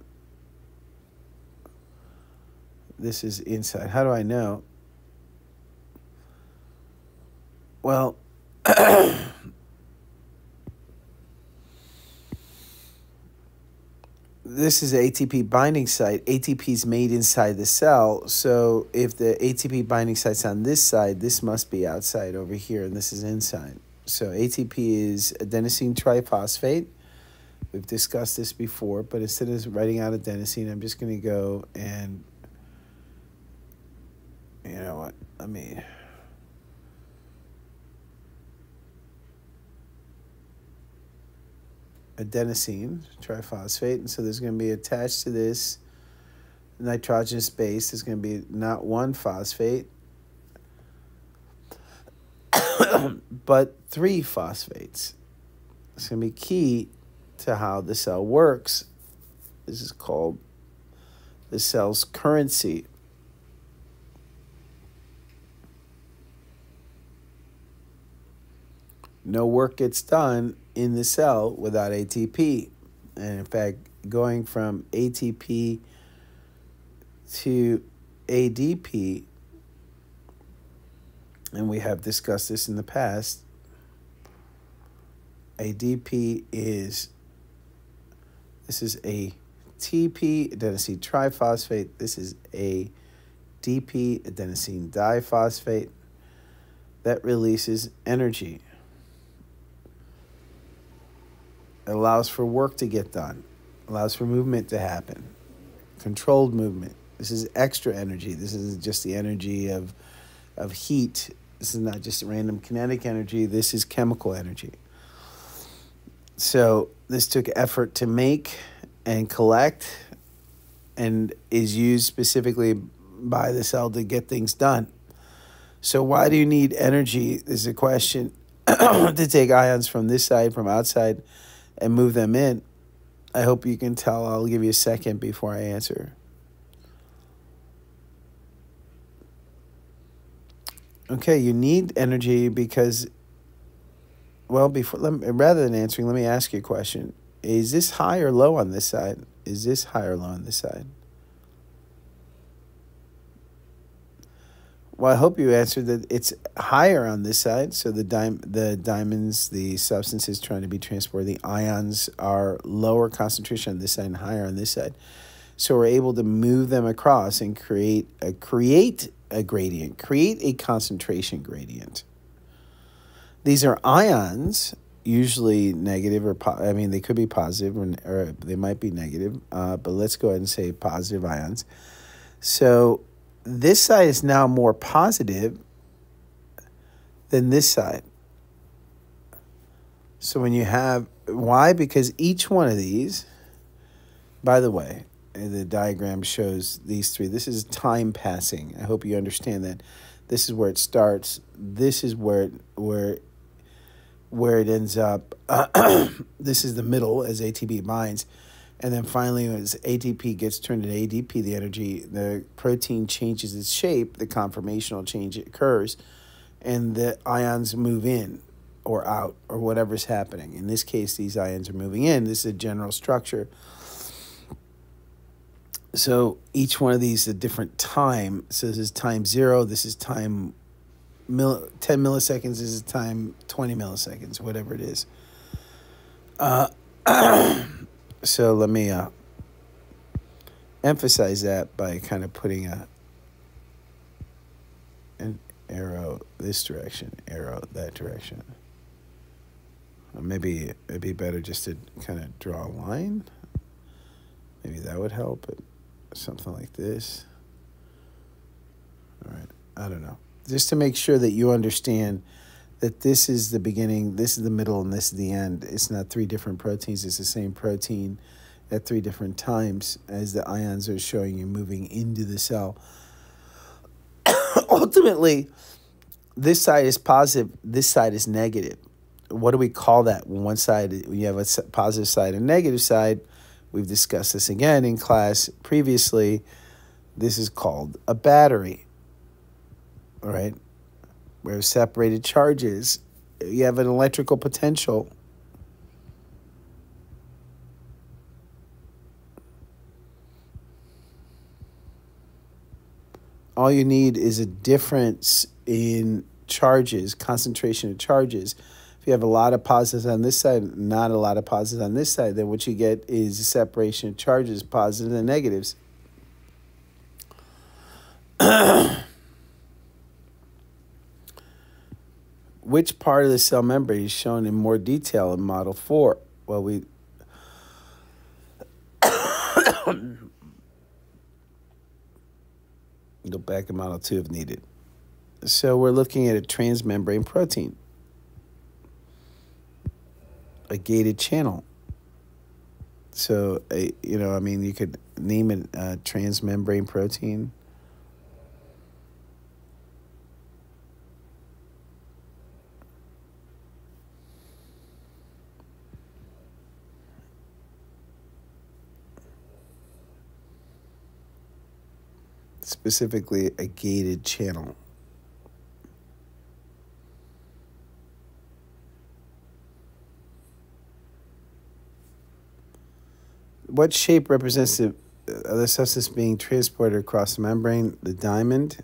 This is inside. How do I know? Well, this is ATP binding site. ATP is made inside the cell. So if the ATP binding site's on this side, this must be outside over here, and this is inside. So ATP is adenosine triphosphate. We've discussed this before, but instead of writing out adenosine, I'm just going to go and, you know what, let me. Adenosine triphosphate. And so there's going to be attached to this nitrogenous base, there's going to be not one phosphate, but three phosphates. It's going to be key to how the cell works. This is called the cell's currency. No work gets done in the cell without ATP. And in fact, going from ATP to ADP, and we have discussed this in the past, ADP is this is a TP adenosine triphosphate. This is a DP adenosine diphosphate that releases energy. It allows for work to get done, allows for movement to happen, controlled movement. This is extra energy. This is just the energy of, of heat. This is not just random kinetic energy. This is chemical energy. So this took effort to make and collect and is used specifically by the cell to get things done. So why do you need energy? Is a question to take ions from this side, from outside, and move them in. I hope you can tell. I'll give you a second before I answer. Okay, you need energy because, well, before let me, rather than answering, let me ask you a question: Is this high or low on this side? Is this high or low on this side? Well, I hope you answered that it's higher on this side. So the dim- the diamonds, the substances trying to be transported, the ions are lower concentration on this side and higher on this side. So we're able to move them across and create a create a gradient, create a concentration gradient. These are ions, usually negative or po- I mean they could be positive or, or they might be negative, uh, but let's go ahead and say positive ions. So this side is now more positive than this side. So when you have why? Because each one of these, by the way, the diagram shows these three. This is time passing. I hope you understand that. This is where it starts. This is where it, where where it ends up. this is the middle as ATP binds. And then finally, as ATP gets turned into ADP, the energy, the protein changes its shape, the conformational change occurs, and the ions move in or out or whatever's happening. In this case, these ions are moving in. This is a general structure. So each one of these is a different time. So this is time zero, this is time mil- 10 milliseconds, this is time 20 milliseconds, whatever it is. Uh, so let me uh, emphasize that by kind of putting a an arrow this direction, arrow that direction. Or maybe it'd be better just to kind of draw a line. Maybe that would help. Something like this. All right, I don't know. Just to make sure that you understand that this is the beginning, this is the middle, and this is the end. It's not three different proteins, it's the same protein at three different times as the ions are showing you moving into the cell. Ultimately, this side is positive, this side is negative. What do we call that? When one side, when you have a positive side and negative side, We've discussed this again in class previously. This is called a battery. All right? Where separated charges, you have an electrical potential. All you need is a difference in charges, concentration of charges if you have a lot of positives on this side, not a lot of positives on this side, then what you get is a separation of charges, positives and negatives. Which part of the cell membrane is shown in more detail in Model 4? Well, we go back in Model 2 if needed. So we're looking at a transmembrane protein a gated channel. So, you know, I mean, you could name it a transmembrane protein. Specifically, a gated channel. what shape represents the uh, other substance being transported across the membrane? The diamond.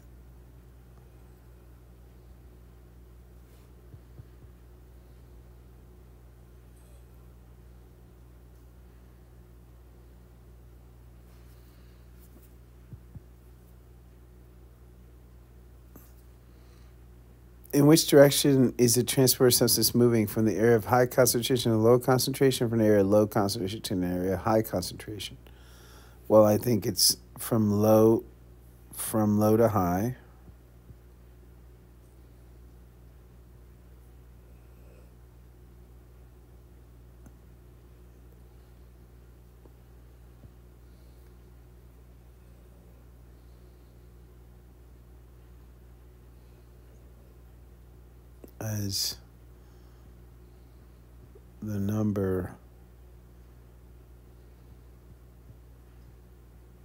In which direction is the transport substance moving from the area of high concentration to low concentration, from the area of low concentration to an area of high concentration? Well, I think it's from low, from low to high. As the number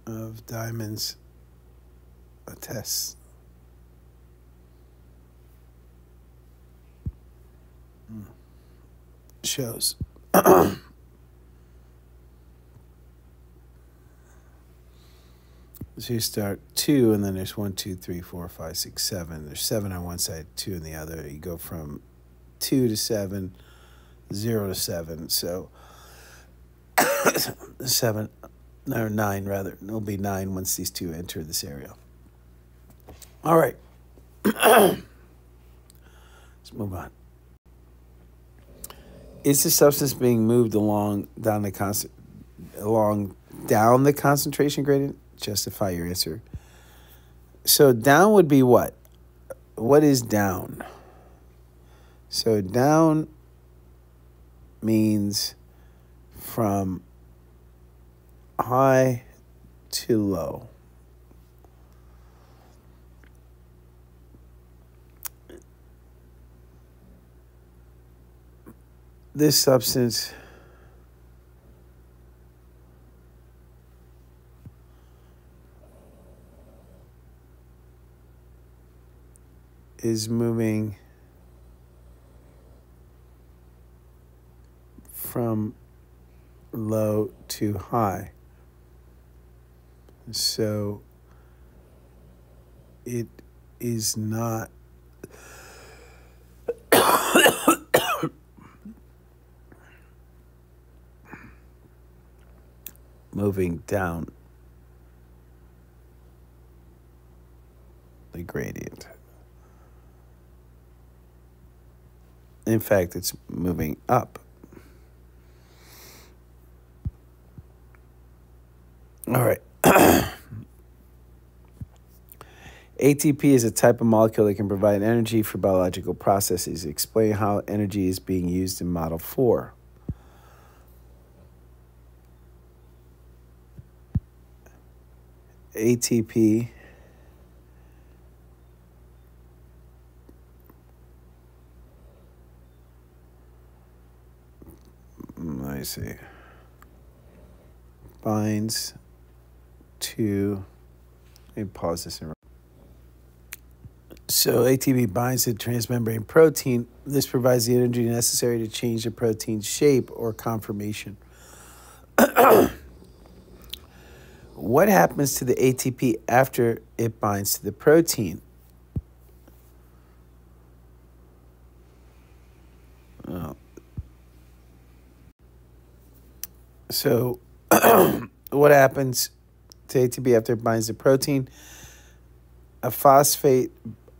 of diamonds attests. Hmm. Shows. So you start two, and then there's one, two, three, four, five, six, seven. There's seven on one side, two on the other. You go from two to seven, zero to seven. So seven or nine rather. It'll be nine once these two enter this area. All right. Let's move on. Is the substance being moved along down the con- along down the concentration gradient? Justify your answer. So down would be what? What is down? So down means from high to low. This substance is moving from low to high. So it is not moving down the gradient. In fact, it's moving up. All right. ATP is a type of molecule that can provide energy for biological processes. Explain how energy is being used in Model 4. ATP let me see binds to let me pause this so ATP binds to transmembrane protein. This provides the energy necessary to change the protein's shape or conformation. what happens to the ATP after it binds to the protein? Oh. So, what happens to ATP after it binds the protein? A phosphate,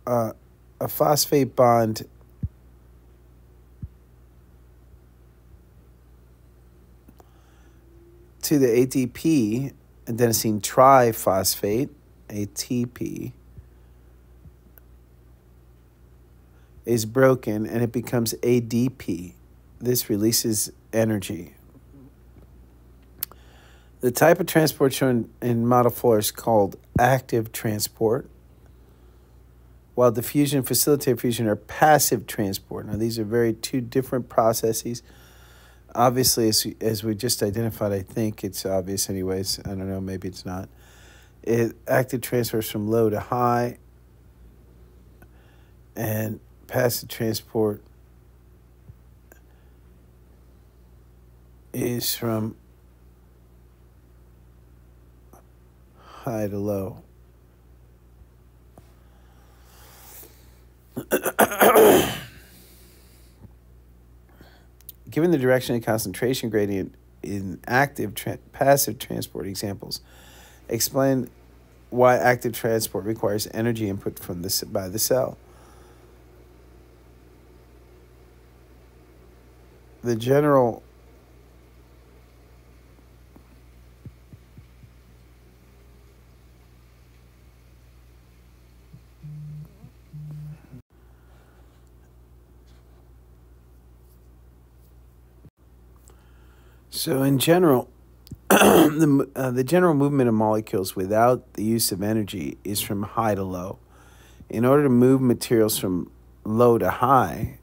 uh, a phosphate bond to the ATP adenosine triphosphate, ATP, is broken and it becomes ADP. This releases energy. The type of transport shown in Model 4 is called active transport, while diffusion and facilitated fusion are passive transport. Now, these are very two different processes obviously, as, as we just identified, I think it's obvious, anyways. I don't know, maybe it's not. It active transfers from low to high, and passive transport is from high to low. Given the direction and concentration gradient in active tra- passive transport examples, explain why active transport requires energy input from the, by the cell. The general So, in general, the, uh, the general movement of molecules without the use of energy is from high to low. In order to move materials from low to high,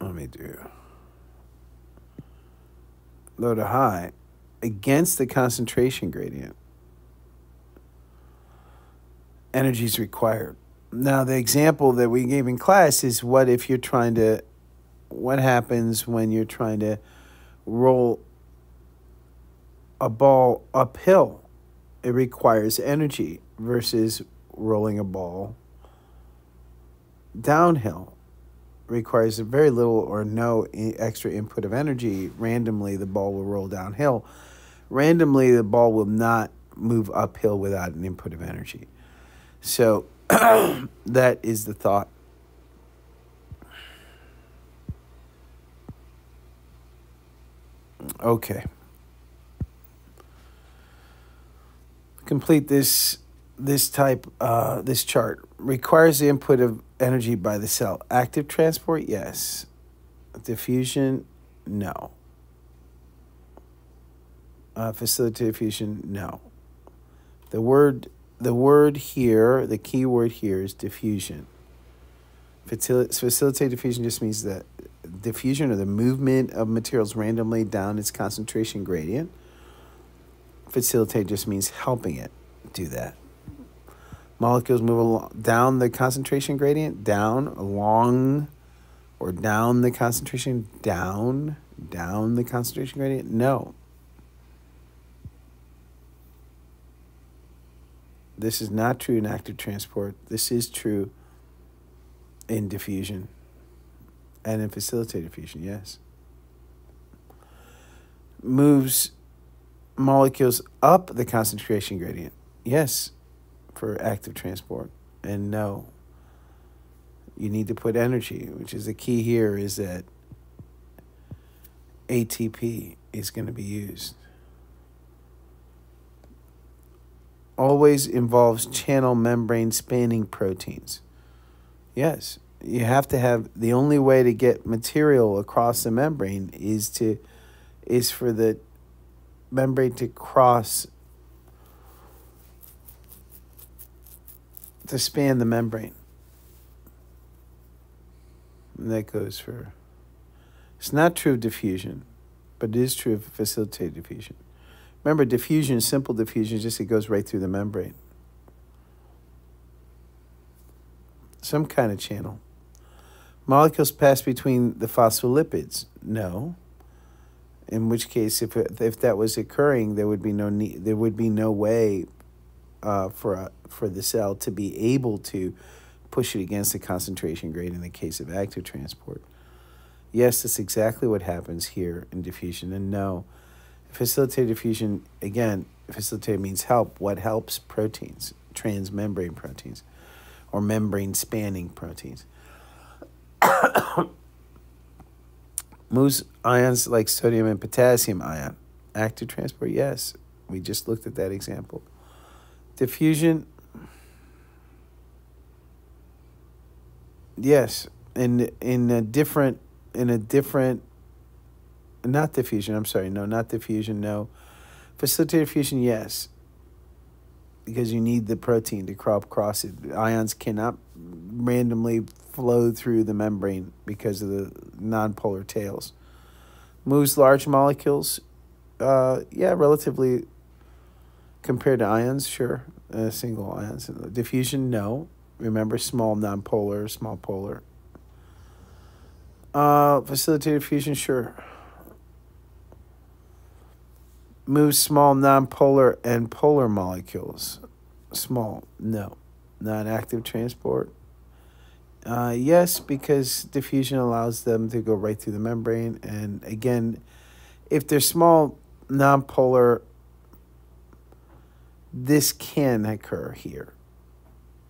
let me do low to high against the concentration gradient, energy is required. Now, the example that we gave in class is what if you're trying to, what happens when you're trying to roll a ball uphill? It requires energy versus rolling a ball downhill. requires a very little or no extra input of energy, randomly the ball will roll downhill. Randomly, the ball will not move uphill without an input of energy. So that is the thought. Okay. Complete this this type uh, this chart requires the input of energy by the cell. Active transport, yes. Diffusion, no. Uh, facilitated diffusion, no. The word the word here, the key word here is diffusion. Facilitate diffusion just means that diffusion or the movement of materials randomly down its concentration gradient. Facilitate just means helping it do that. Molecules move along, down the concentration gradient, down, along, or down the concentration, down, down the concentration gradient? No. This is not true in active transport. This is true in diffusion and in facilitated diffusion, yes. Moves molecules up the concentration gradient, yes, for active transport. And no, you need to put energy, which is the key here is that ATP is going to be used. Always involves channel membrane spanning proteins. Yes, you have to have the only way to get material across the membrane is to is for the membrane to cross to span the membrane. And that goes for it's not true of diffusion, but it is true of facilitated diffusion. Remember, diffusion, simple diffusion, just it goes right through the membrane. Some kind of channel. Molecules pass between the phospholipids. No. In which case, if if that was occurring, there would be no need. There would be no way uh, for a, for the cell to be able to push it against the concentration grade in the case of active transport. Yes, that's exactly what happens here in diffusion, and no. Facilitated diffusion, again, facilitated means help. What helps? Proteins, transmembrane proteins, or membrane spanning proteins. Moves ions like sodium and potassium ion. Active transport, yes. We just looked at that example. Diffusion, yes. In in a different in a different not diffusion, I'm sorry, no, not diffusion, no. Facilitated fusion, yes. Because you need the protein to crop cross it. Ions cannot randomly flow through the membrane because of the nonpolar tails. Moves large molecules, uh, yeah, relatively compared to ions, sure. Uh, single ions. Diffusion, no. Remember, small nonpolar, small polar. Uh, facilitated fusion, sure moves small nonpolar and polar molecules. Small, no. Not active transport. Uh, yes, because diffusion allows them to go right through the membrane. And again, if they're small nonpolar, this can occur here.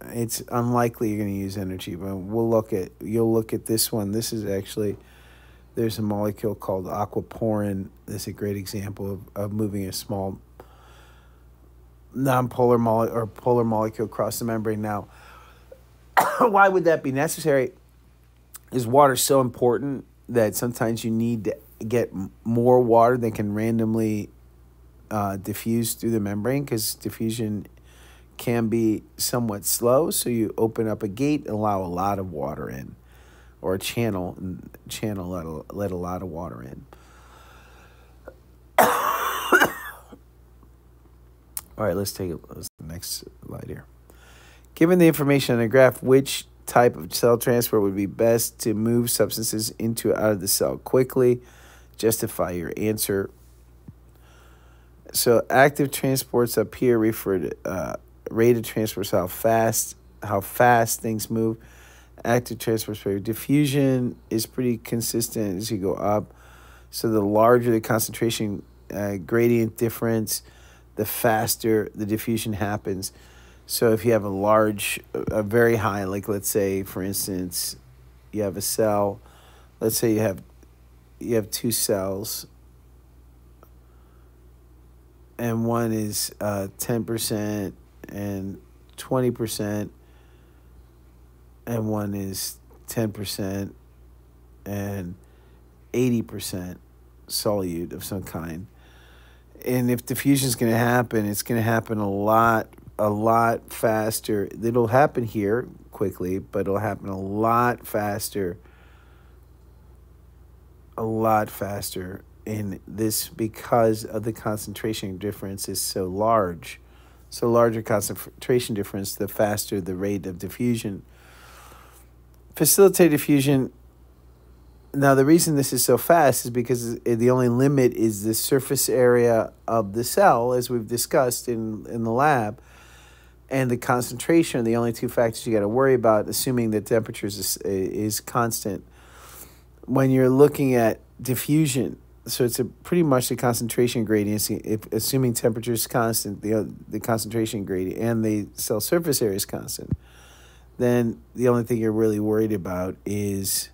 It's unlikely you're going to use energy, but we'll look at, you'll look at this one. This is actually there's a molecule called aquaporin. This is a great example of, of moving a small nonpolar mole or polar molecule across the membrane. Now, why would that be necessary? Is water so important that sometimes you need to get more water than can randomly uh, diffuse through the membrane because diffusion can be somewhat slow. So you open up a gate and allow a lot of water in or a channel channel let a, let a lot of water in. All right, let's take let's, the next slide here. Given the information on the graph, which type of cell transfer would be best to move substances into out of the cell quickly? Justify your answer. So active transports up here refer to uh, rate of transfer, so how fast how fast things move. active transport spectrum. Diffusion is pretty consistent as you go up. So the larger the concentration uh, gradient difference, the faster the diffusion happens. So if you have a large, a very high, like let's say, for instance, you have a cell, let's say you have you have two cells and one is uh, 10% and 20% and one is 10% and 80% solute of some kind and if diffusion is going to happen it's going to happen a lot a lot faster it'll happen here quickly but it'll happen a lot faster a lot faster in this because of the concentration difference is so large. So larger concentration difference, the faster the rate of diffusion. Facilitated diffusion. Now the reason this is so fast is because the only limit is the surface area of the cell, as we've discussed in in the lab, and the concentration are the only two factors you got to worry about, assuming the temperature is is constant when you're looking at diffusion, so it's a pretty much the concentration gradient. If, assuming temperature is constant, the the concentration gradient and the cell surface area is constant, then the only thing you're really worried about is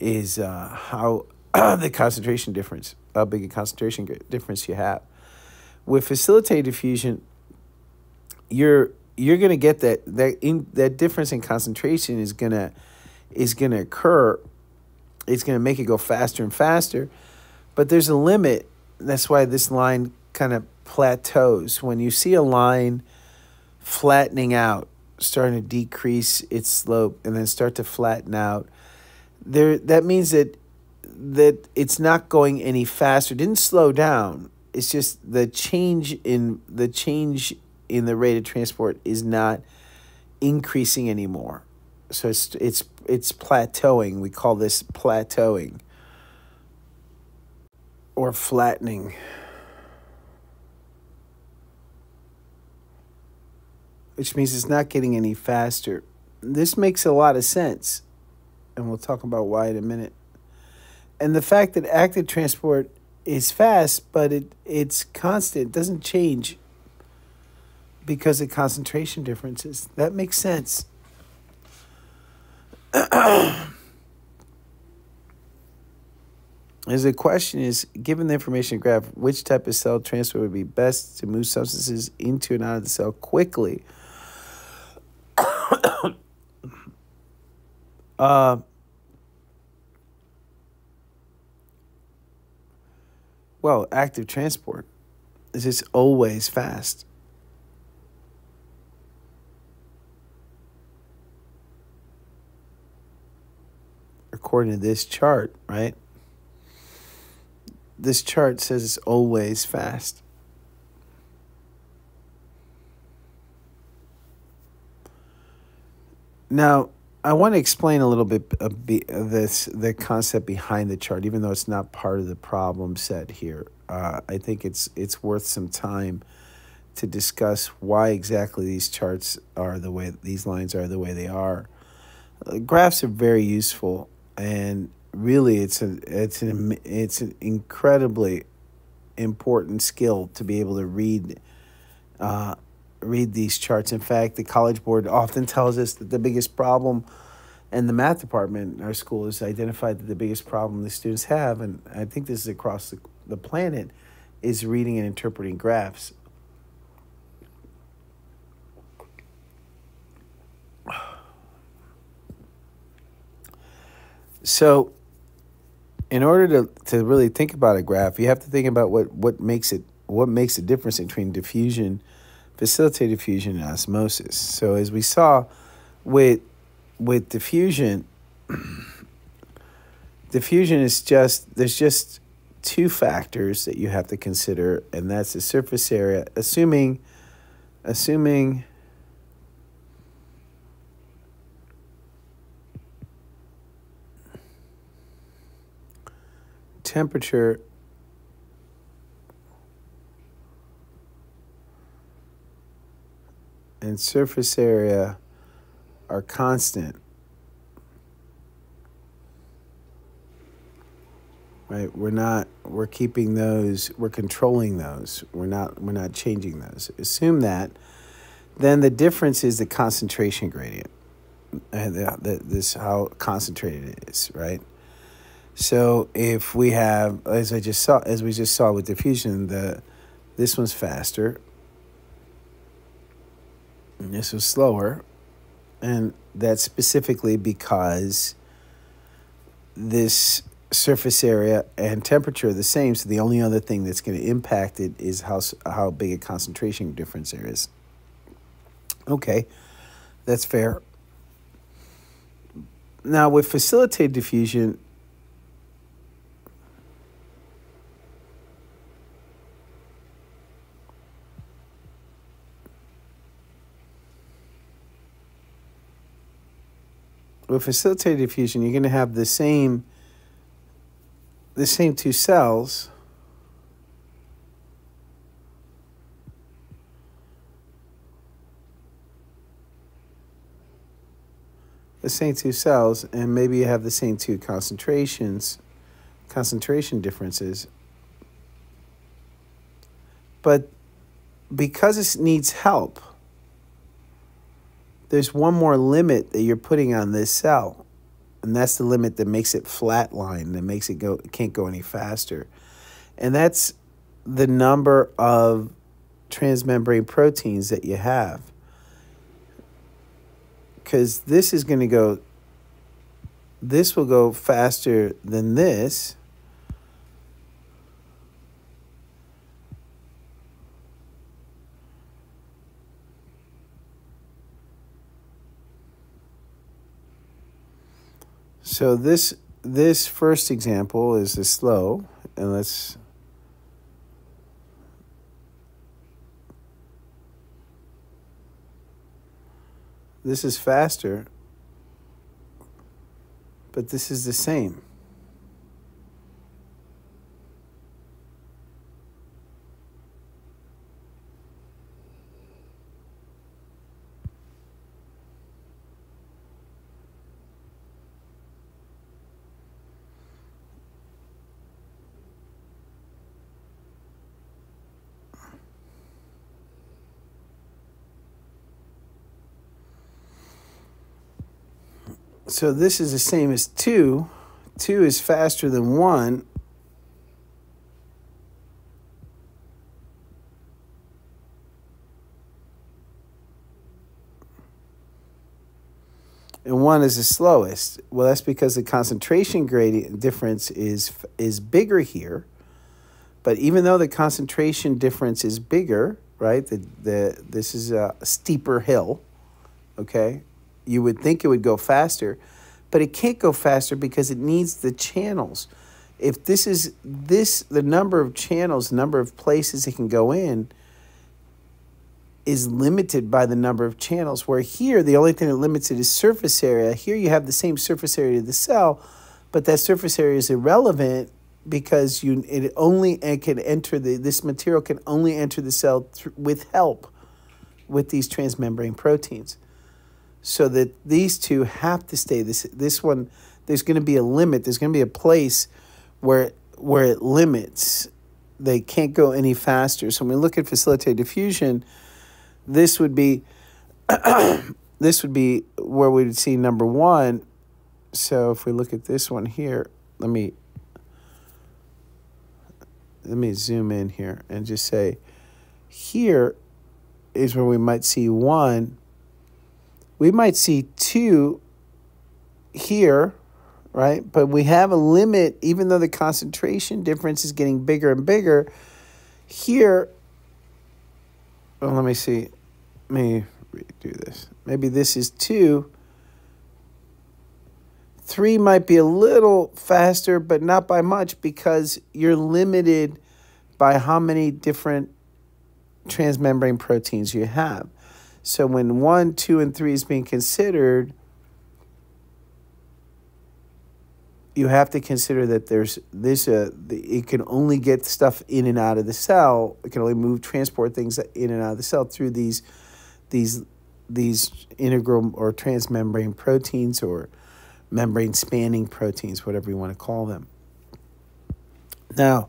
is uh, how the concentration difference, how big a concentration difference you have. With facilitated diffusion, you're you're gonna get that that in that difference in concentration is gonna is gonna occur it's going to make it go faster and faster. But there's a limit. That's why this line kind of plateaus. When you see a line flattening out, starting to decrease its slope and then start to flatten out, there that means that that it's not going any faster. It didn't slow down. It's just the change in the change in the rate of transport is not increasing anymore so it's it's it's plateauing. We call this plateauing or flattening. Which means it's not getting any faster. This makes a lot of sense. And we'll talk about why in a minute. And the fact that active transport is fast, but it, it's constant, doesn't change because of concentration differences. That makes sense. As the question is, given the information graph, which type of cell transfer would be best to move substances into and out of the cell quickly? uh, well, active transport is just always fast. according to this chart, right? This chart says it's always fast. Now, I want to explain a little bit of this the concept behind the chart, even though it's not part of the problem set here. Uh, I think it's it's worth some time to discuss why exactly these charts are the way these lines are the way they are. Uh, graphs are very useful and really it's a it's an it's an incredibly important skill to be able to read uh, read these charts. In fact, the College Board often tells us that the biggest problem and the math department in our school has identified that the biggest problem the students have, and I think this is across the, the planet, is reading and interpreting graphs. So, in order to, to really think about a graph, you have to think about what, what makes it what makes the difference between diffusion, facilitated diffusion, and osmosis. So, as we saw with with diffusion, diffusion is just there's just two factors that you have to consider, and that's the surface area, assuming assuming temperature and surface area are constant. Right? We're not we're keeping those, we're controlling those. We're not we're not changing those. Assume that then the difference is the concentration gradient. And the, the, this how concentrated it is, right? So if we have, as I just saw, as we just saw with diffusion, the this one's faster, this was slower, and that's specifically because this surface area and temperature are the same. So the only other thing that's going to impact it is how how big a concentration difference there is. Okay, that's fair. Now with facilitated diffusion. With facilitated diffusion, you're going to have the same the same two cells. The same two cells and maybe you have the same two concentrations concentration differences. But because it needs help there's one more limit that you're putting on this cell and that's the limit that makes it flatline that makes it go it can't go any faster. And that's the number of transmembrane proteins that you have. Because this is going to go this will go faster than this So this this first example is a slow, and let's this is faster, but this is the same. So this is the same as 2. 2 is faster than 1. And 1 is the slowest. Well, that's because the concentration gradient difference is is bigger here. But even though the concentration difference is bigger, right? The, the, this is a steeper hill, okay? You would think it would go faster, but it can't go faster because it needs the channels. If this is this, the number of channels, number of places it can go in is limited by the number of channels. Where here, the only thing that limits it is surface area. Here, you have the same surface area of the cell, but that surface area is irrelevant because you it only it can enter the this material can only enter the cell with help with these transmembrane proteins so that these two have to stay. This this one, there's going to be a limit. There's going to be a place where where it limits. They can't go any faster. So when we look at facilitated diffusion, this would be this would be where we would see number one. So if we look at this one here, let me let me zoom in here and just say here is where we might see one we might see two here, right? But we have a limit, even though the concentration difference is getting bigger and bigger. Here, well, let me see. Let me redo this. Maybe this is two. Three might be a little faster, but not by much because you're limited by how many different transmembrane proteins you have. So when one, two, and three is being considered, you have to consider that there's this uh, it can only get stuff in and out of the cell. It can only move transport things in and out of the cell through these these these integral or transmembrane proteins or membrane spanning proteins whatever you want to call them. Now,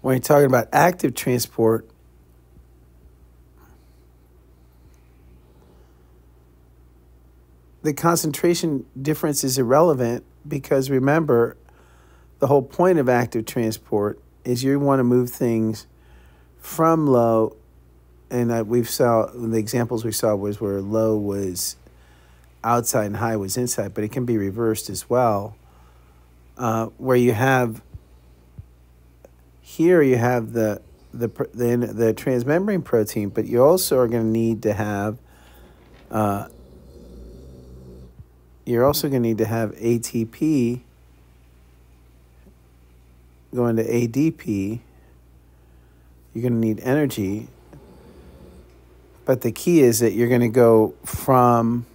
when you're talking about active transport, the concentration difference is irrelevant because remember, the whole point of active transport is you want to move things from low, and we've saw the examples we saw was where low was outside and high was inside, but it can be reversed as well, uh, where you have here you have the the the, the transmembrane protein, but you also are going to need to have uh, you're also going to need to have ATP going to ADP. You're going to need energy. But the key is that you're going to go from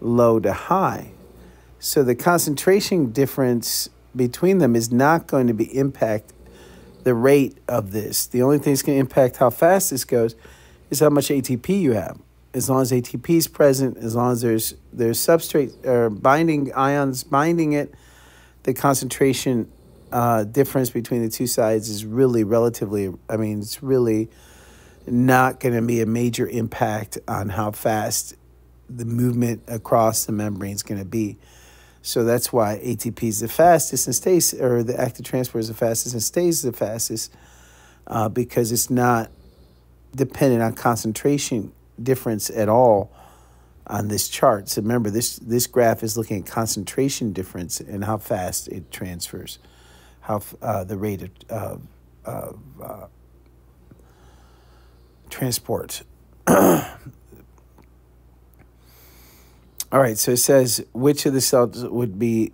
low to high. So the concentration difference between them is not going to be impact the rate of this. The only thing that's going to impact how fast this goes is how much ATP you have as long as ATP is present, as long as there's there's substrate or binding ions binding it, the concentration uh, difference between the two sides is really relatively. I mean, it's really not going to be a major impact on how fast the movement across the membrane is going to be. So that's why ATP is the fastest and stays, or the active transport is the fastest and stays the fastest, uh, because it's not dependent on concentration difference at all on this chart. So remember, this this graph is looking at concentration difference and how fast it transfers, how uh, the rate of, of uh, transport. All right, so it says which of the cells would be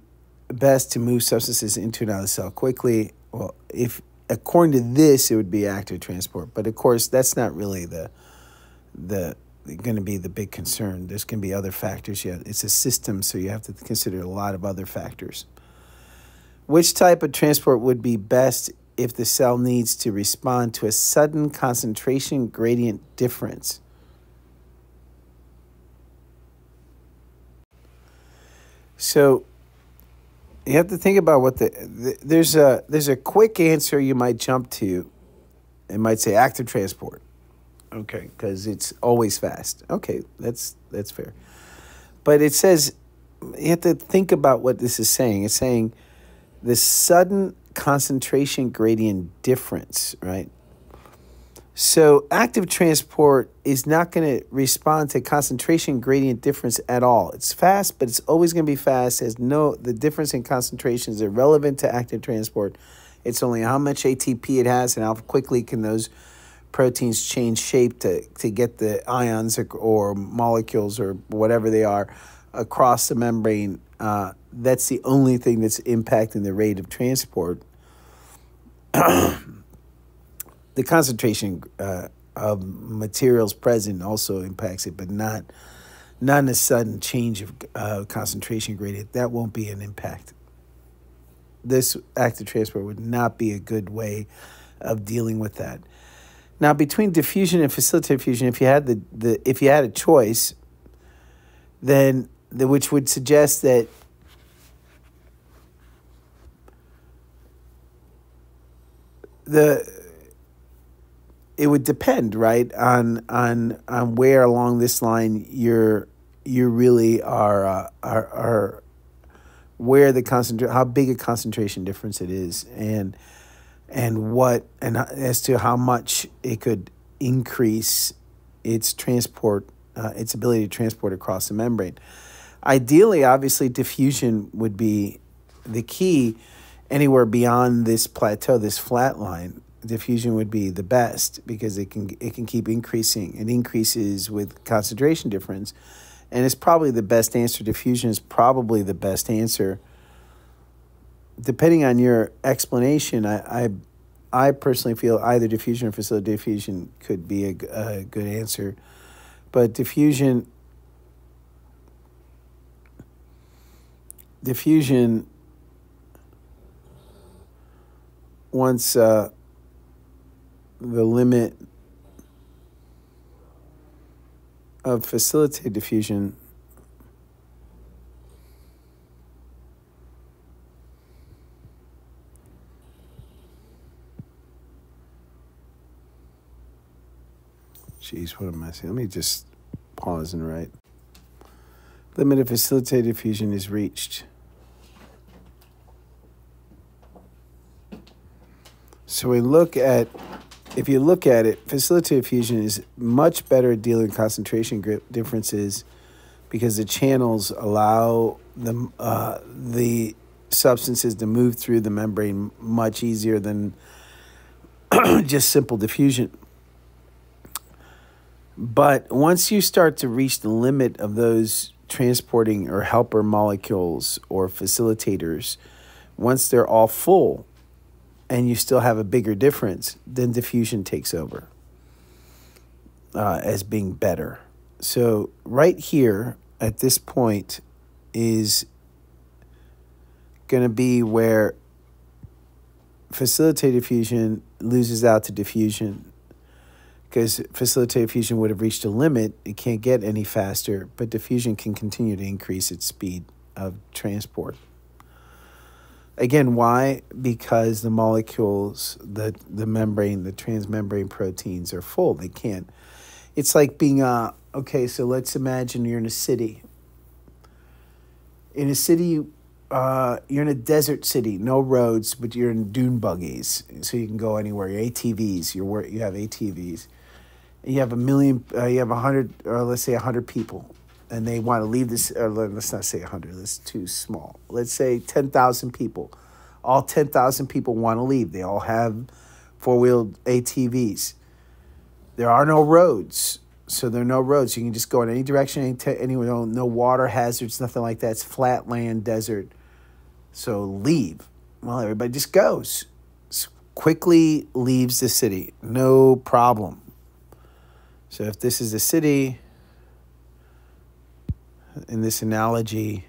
best to move substances into another cell quickly. Well, if according to this, it would be active transport, but of course that's not really the the going to be the big concern. There's going to be other factors. Yeah, it's a system, so you have to consider a lot of other factors. Which type of transport would be best if the cell needs to respond to a sudden concentration gradient difference? So you have to think about what the, the there's a there's a quick answer you might jump to. It might say active transport Okay, because it's always fast. Okay, that's that's fair. But it says you have to think about what this is saying. It's saying the sudden concentration gradient difference, right? So active transport is not going to respond to concentration gradient difference at all. It's fast, but it's always going to be fast. As no the difference in concentration is irrelevant to active transport. It's only how much ATP it has and how quickly can those proteins change shape to, to get the ions or, or molecules or whatever they are across the membrane. Uh, that's the only thing that's impacting the rate of transport. the concentration uh, of materials present also impacts it, but not not a sudden change of uh, concentration gradient. That won't be an impact. This active transport would not be a good way of dealing with that. Now, between diffusion and facilitated diffusion, if you had the, the if you had a choice, then the, which would suggest that the it would depend, right, on on on where along this line you're you really are uh, are are where the concentration how big a concentration difference it is. And and what and as to how much it could increase its transport, uh, its ability to transport across the membrane. Ideally, obviously, diffusion would be the key. Anywhere beyond this plateau, this flat line, diffusion would be the best because it can it can keep increasing. It increases with concentration difference, and it's probably the best answer. Diffusion is probably the best answer depending on your explanation, I, I, I personally feel either diffusion or facilitated diffusion could be a, a good answer. But diffusion, diffusion, once uh, the limit of facilitated diffusion Jeez, what am I saying? Let me just pause and write. Limit of facilitated diffusion is reached. So we look at, if you look at it, facilitated diffusion is much better at dealing concentration differences because the channels allow the, uh, the substances to move through the membrane much easier than just simple diffusion. But once you start to reach the limit of those transporting or helper molecules or facilitators, once they're all full and you still have a bigger difference, then diffusion takes over uh, as being better. So, right here at this point is going to be where facilitated fusion loses out to diffusion because facilitated fusion would have reached a limit. It can't get any faster, but diffusion can continue to increase its speed of transport. Again, why? Because the molecules, the, the membrane, the transmembrane proteins are full. They can't. It's like being, uh, okay, so let's imagine you're in a city. In a city, uh, you're in a desert city, no roads, but you're in dune buggies, so you can go anywhere. Your ATVs, you're you have ATVs. You have a million, uh, you have a hundred, or let's say a hundred people, and they want to leave this. Or let's not say a hundred. That's too small. Let's say ten thousand people. All ten thousand people want to leave. They all have four wheeled ATVs. There are no roads so there are no roads. You can just go in any direction, any te- anywhere. No, no water hazards, nothing like that. It's flat land, desert. So leave. Well, everybody just goes. quickly leaves the city. No problem. So if this is a city, in this analogy,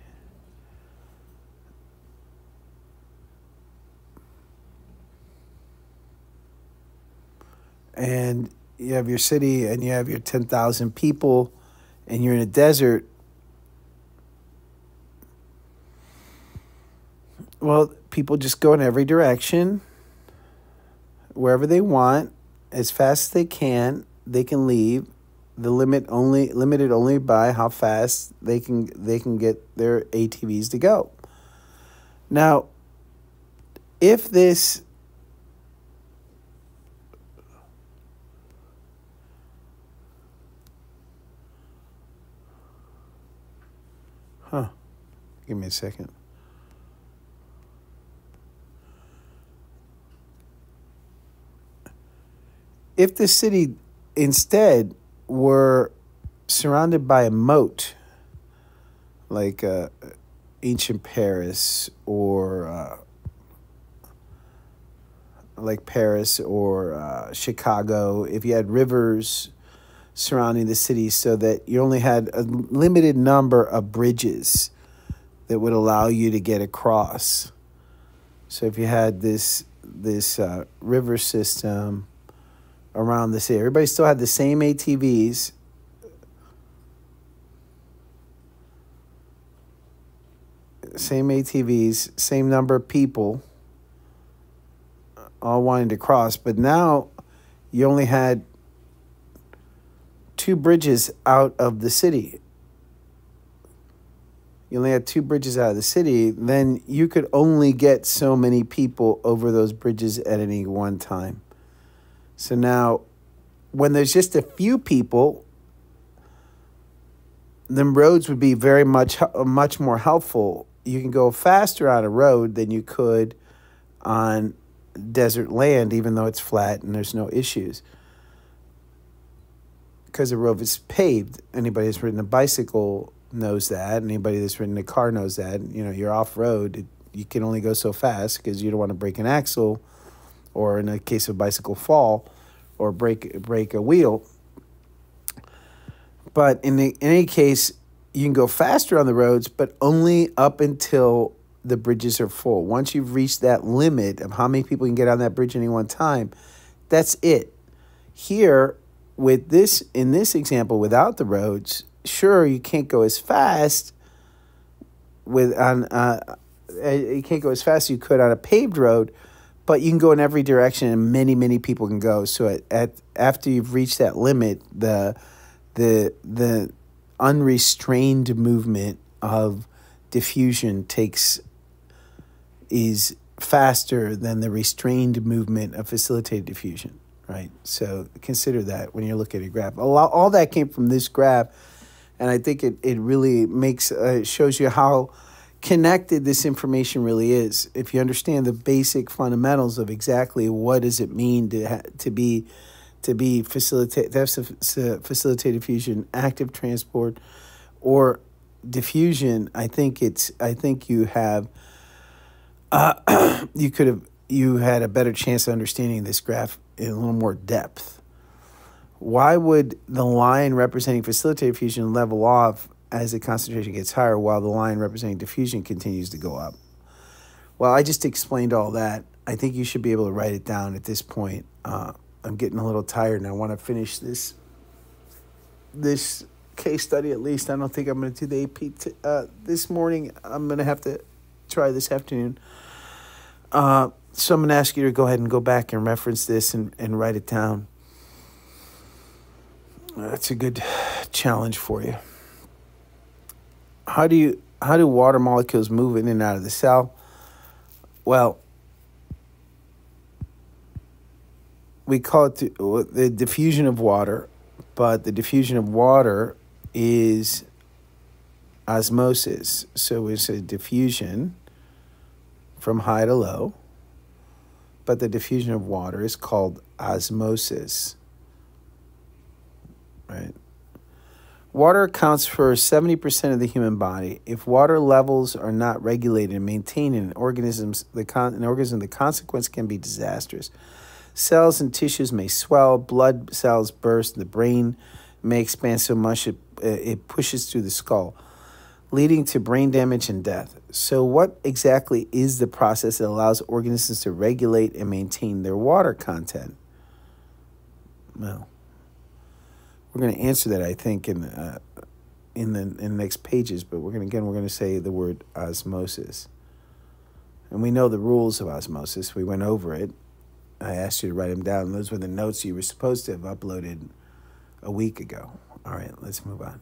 and you have your city and you have your 10,000 people and you're in a desert Well, people just go in every direction, wherever they want, as fast as they can. They can leave. The limit only limited only by how fast they can they can get their ATVs to go. Now, if this Huh. Give me a second. if the city instead were surrounded by a moat, like uh, ancient Paris or uh, like Paris or uh, Chicago, if you had rivers surrounding the city so that you only had a limited number of bridges that would allow you to get across. So if you had this this uh, river system around the city. Everybody still had the same ATVs. Same ATVs, same number of people all wanting to cross. But now you only had two bridges out of the city. You only had two bridges out of the city, then you could only get so many people over those bridges at any one time. So now, when there's just a few people, then roads would be very much uh, much more helpful. You can go faster on a road than you could on desert land, even though it's flat and there's no issues. Because the road is paved. Anybody that's ridden a bicycle knows that. Anybody that's ridden a car knows that. You know, you're off road. You can only go so fast because you don't want to break an axle or in a case of bicycle fall or break break a wheel. But in, the, in any case, you can go faster on the roads, but only up until the bridges are full. Once you've reached that limit of how many people can get on that bridge any one time, that's it. Here, with this in this example, without the roads, sure you can't go as fast with on uh, you can't go as fast as you could on a paved road, but you can go in every direction, and many many people can go. So at, at after you've reached that limit, the the the unrestrained movement of diffusion takes is faster than the restrained movement of facilitated diffusion, right? So consider that when you're looking at a graph. A lot, all that came from this graph, and I think it, it really makes uh, shows you how connected this information really is. If you understand the basic fundamentals of exactly what does it mean to to be to be facilitate to have facilitated fusion, active transport, or diffusion, I think it's I think you have uh, you could have you had a better chance of understanding this graph in a little more depth. Why would the line representing facilitated fusion level off as the concentration gets higher while the line representing diffusion continues to go up? Well, I just explained all that. I think you should be able to write it down at this point. Uh, I'm getting a little tired and I want to finish this this case study at least. I don't think I'm going to do the AP uh, this morning. I'm going to have to try this afternoon. Uh, so I'm going to ask you to go ahead and go back and reference this and, and write it down. That's a good challenge for you. How do you how do water molecules move in and out of the cell? Well, we call it the, the diffusion of water, but the diffusion of water is osmosis. So it's a diffusion from high to low, but the diffusion of water is called osmosis. Right? Water accounts for 70% of the human body. If water levels are not regulated and maintained in organisms, the con- an organism, the consequence can be disastrous. Cells and tissues may swell, blood cells burst, the brain may expand so much it, uh, it pushes through the skull, leading to brain damage and death. So, what exactly is the process that allows organisms to regulate and maintain their water content? Well, we're going to answer that, I think, in uh, in the in the next pages. But we're going again, we're going to say the word osmosis, and we know the rules of osmosis. We went over it. I asked you to write them down. Those were the notes you were supposed to have uploaded a week ago. All right, let's move on.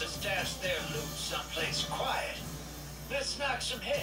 to stash their loot someplace quiet. Let's knock some heads.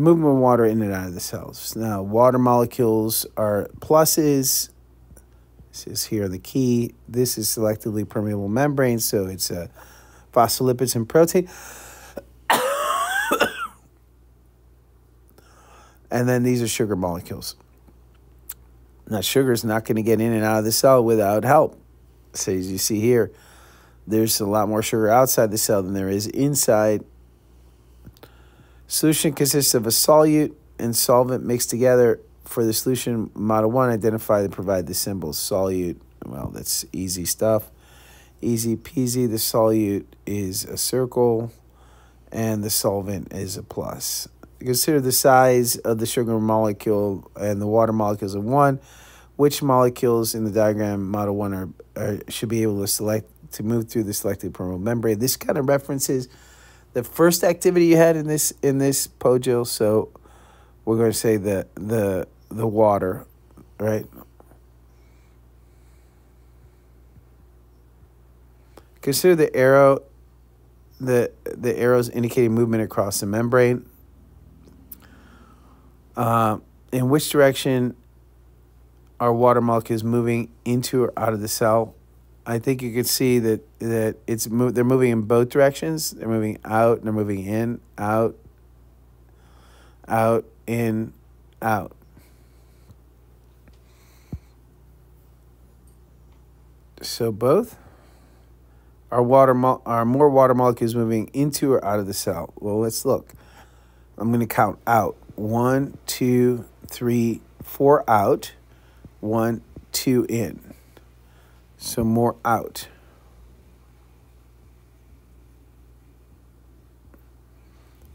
The movement of water in and out of the cells. Now, water molecules are pluses. This is here the key. This is selectively permeable membrane, so it's a phospholipids and protein. and then these are sugar molecules. Now, sugar is not going to get in and out of the cell without help. So, as you see here, there's a lot more sugar outside the cell than there is inside. Solution consists of a solute and solvent mixed together. For the solution, model one, identify and provide the symbols. Solute, well, that's easy stuff. Easy peasy. The solute is a circle, and the solvent is a plus. Consider the size of the sugar molecule and the water molecules of one. Which molecules in the diagram model one are, are should be able to select to move through the selected permeable membrane. This kind of references the first activity you had in this in this POGIL. So we're going to say the the the water, right? Consider the arrow, the the arrows indicating movement across the membrane. Uh, in which direction are water molecules moving into or out of the cell? I think you could see that that it's mo- they're moving in both directions. They're moving out. And they're moving in, out, out, in, out. So both are water mo- are more water molecules moving into or out of the cell. Well, let's look. I'm going to count out. One, two, three, four out. One, two in. So more out.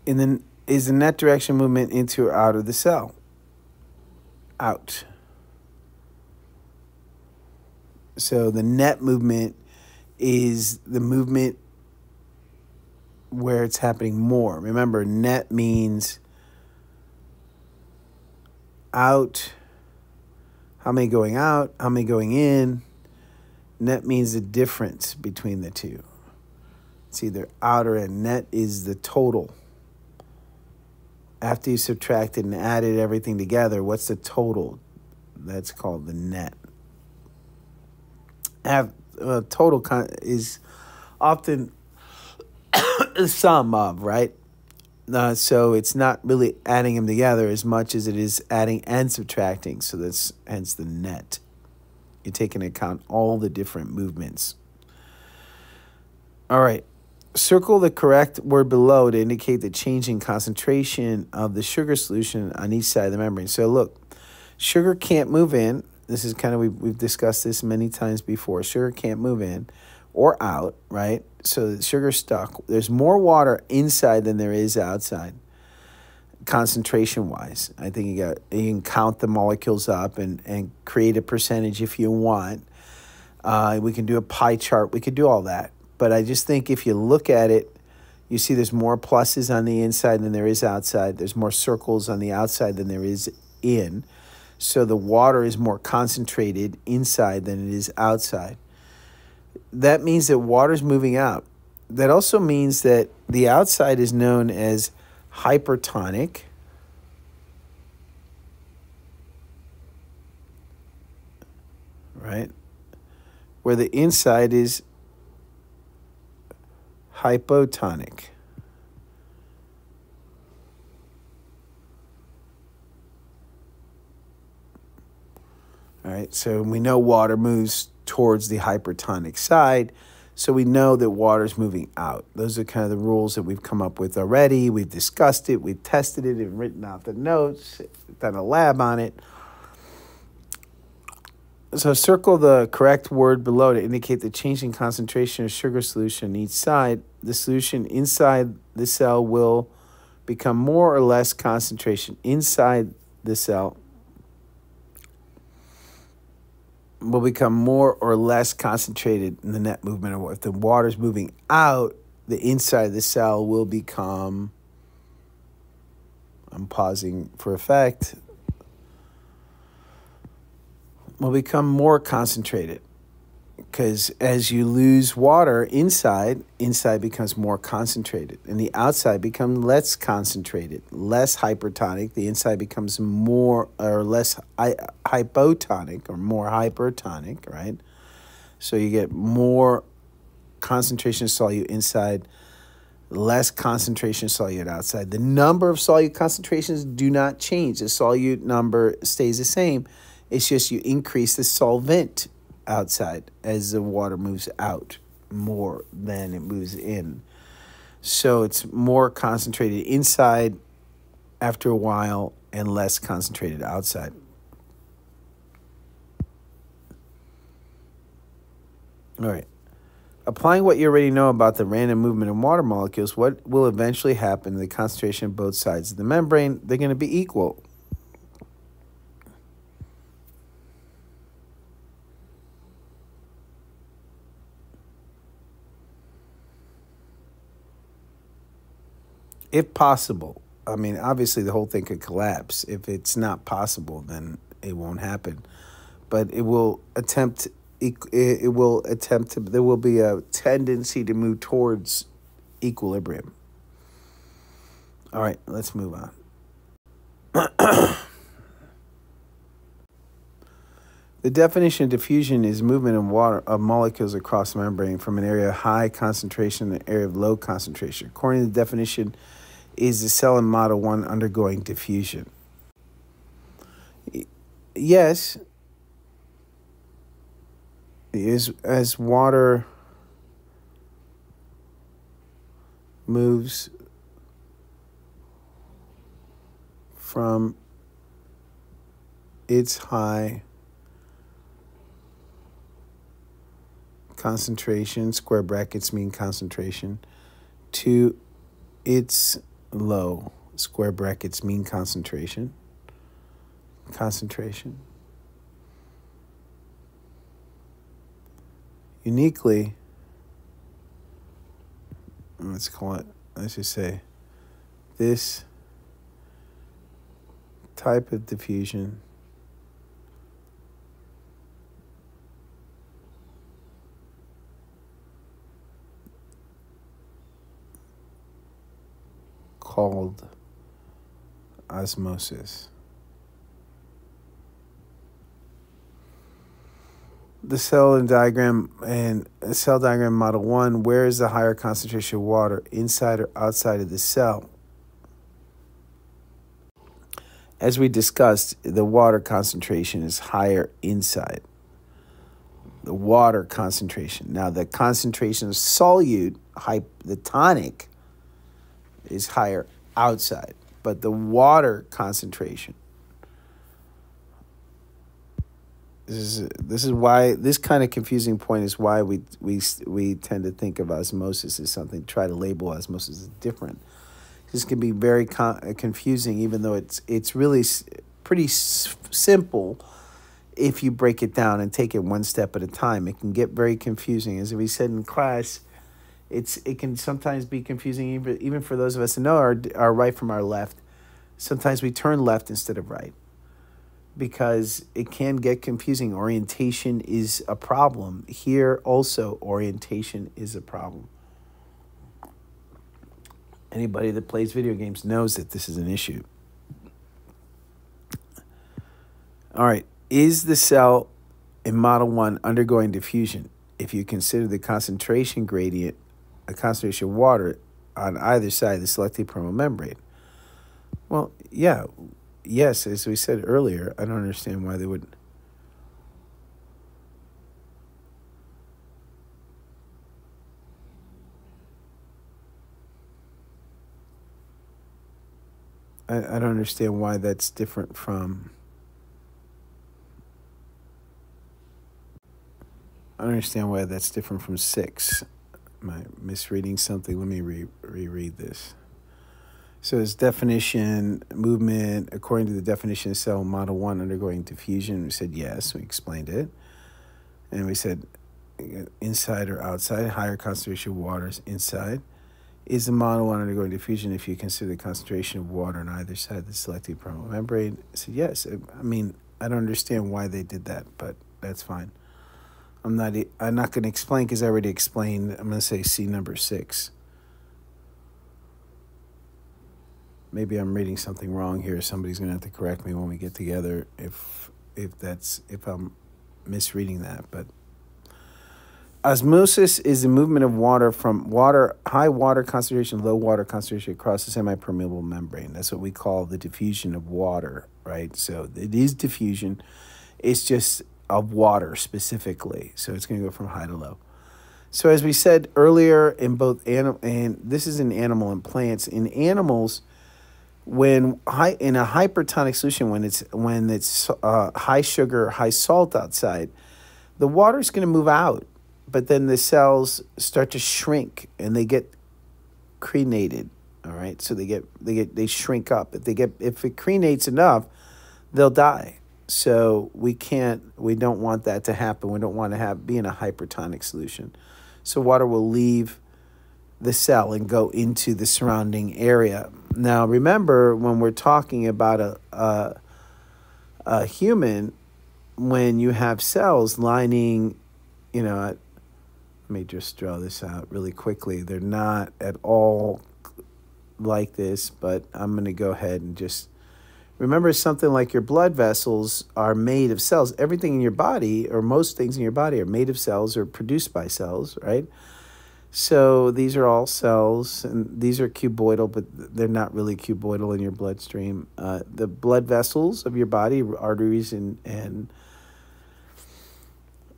And then is the net direction movement into or out of the cell? Out. So the net movement is the movement where it's happening more. Remember, net means out, how many going out, how many going in. Net means the difference between the two. It's either outer and net is the total. After you subtracted and added everything together, what's the total? That's called the net. Have uh, total con- is often the sum of right. Uh, so it's not really adding them together as much as it is adding and subtracting. So that's hence the net you take into account all the different movements. All right. Circle the correct word below to indicate the changing concentration of the sugar solution on each side of the membrane. So look, sugar can't move in. This is kind of, we've, we've discussed this many times before. Sugar can't move in or out, right? So the sugar's stuck. There's more water inside than there is outside concentration wise. I think you got you can count the molecules up and, and create a percentage if you want. Uh, we can do a pie chart. We could do all that. But I just think if you look at it, you see there's more pluses on the inside than there is outside. There's more circles on the outside than there is in. So the water is more concentrated inside than it is outside. That means that water's moving out. That also means that the outside is known as hypertonic. Right? Where the inside is hypotonic. All right, so we know water moves towards the hypertonic side. So we know that water's moving out. Those are kind of the rules that we've come up with already. We've discussed it, we've tested it and written out the notes, done a lab on it. So circle the correct word below to indicate the changing concentration of sugar solution on each side. The solution inside the cell will become more or less concentration inside the cell will become more or less concentrated in the net movement. Or if the water is moving out, the inside of the cell will become, I'm pausing for effect, will become more concentrated. Because as you lose water inside, inside becomes more concentrated, and the outside becomes less concentrated, less hypertonic. The inside becomes more or less hy- hypotonic or more hypertonic, right? So you get more concentration of solute inside, less concentration of solute outside. The number of solute concentrations do not change. The solute number stays the same. It's just you increase the solvent outside as the water moves out more than it moves in. So it's more concentrated inside after a while and less concentrated outside. All right. Applying what you already know about the random movement of water molecules, what will eventually happen to the concentration of both sides of the membrane? They're going to be equal. If possible. I mean, obviously, the whole thing could collapse. If it's not possible, then it won't happen. But it will attempt. It it will attempt to. There will be a tendency to move towards equilibrium. All right, let's move on. the definition of diffusion is movement of water of molecules across membrane from an area of high concentration to an area of low concentration. According to the definition is the cell in Model 1 undergoing diffusion? Yes. Is as water moves from its high concentration, square brackets mean concentration, to its low square brackets mean concentration. Concentration. Uniquely, let's call it, let's just say, this type of diffusion called osmosis. The cell and diagram and cell diagram model one, where is the higher concentration of water, inside or outside of the cell? As we discussed, the water concentration is higher inside. The water concentration. Now, the concentration of solute, the tonic, is higher outside, but the water concentration. This is this is why this kind of confusing point is why we we we tend to think of osmosis as something try to label osmosis as different. This can be very con- confusing, even though it's it's really pretty simple if you break it down and take it one step at a time. It can get very confusing, as we said in class it's it can sometimes be confusing even even for those of us who know our our right from our left. Sometimes we turn left instead of right because it can get confusing. Orientation is a problem. Here also orientation is a problem. Anybody that plays video games knows that this is an issue. All right, is the cell in model 1 undergoing diffusion? If you consider the concentration gradient a concentration of water on either side of the selective permeable membrane. Well, yeah, yes, as we said earlier, I don't understand why they would. I, I don't understand why that's different from. I don't understand why that's different from six am I misreading something? Let me re- reread this. So its definition, movement, according to the definition of cell model one undergoing diffusion, we said yes, we explained it. And we said inside or outside, higher concentration of water is inside. Is the model one undergoing diffusion if you consider the concentration of water on either side of the selective permeable membrane? I said yes. I mean, I don't understand why they did that, but that's fine. I'm not. I'm not going to explain because I already explained. I'm going to say C number six. Maybe I'm reading something wrong here. Somebody's going to have to correct me when we get together if if that's if I'm misreading that. But osmosis is the movement of water from water high water concentration, low water concentration across the semi-permeable membrane. That's what we call the diffusion of water, right? So it is diffusion. It's just of water specifically. So it's going to go from high to low. So as we said earlier, in both animal and this is in animal and plants. In animals, when high in a hypertonic solution, when it's when it's uh, high sugar, high salt outside, the water is going to move out, but then the cells start to shrink and they get crenated. All right, so they get they get they shrink up. If they get if it crenates enough, they'll die. So we can't we don't want that to happen. We don't want to have be in a hypertonic solution. So water will leave the cell and go into the surrounding area. Now remember when we're talking about a a, a human when you have cells lining, you know, let me just draw this out really quickly. They're not at all like this, but I'm going to go ahead and just remember something like your blood vessels are made of cells. Everything in your body, or most things in your body, are made of cells or produced by cells, right? So these are all cells, and these are cuboidal, but they're not really cuboidal in your bloodstream. Uh, the blood vessels of your body, arteries and and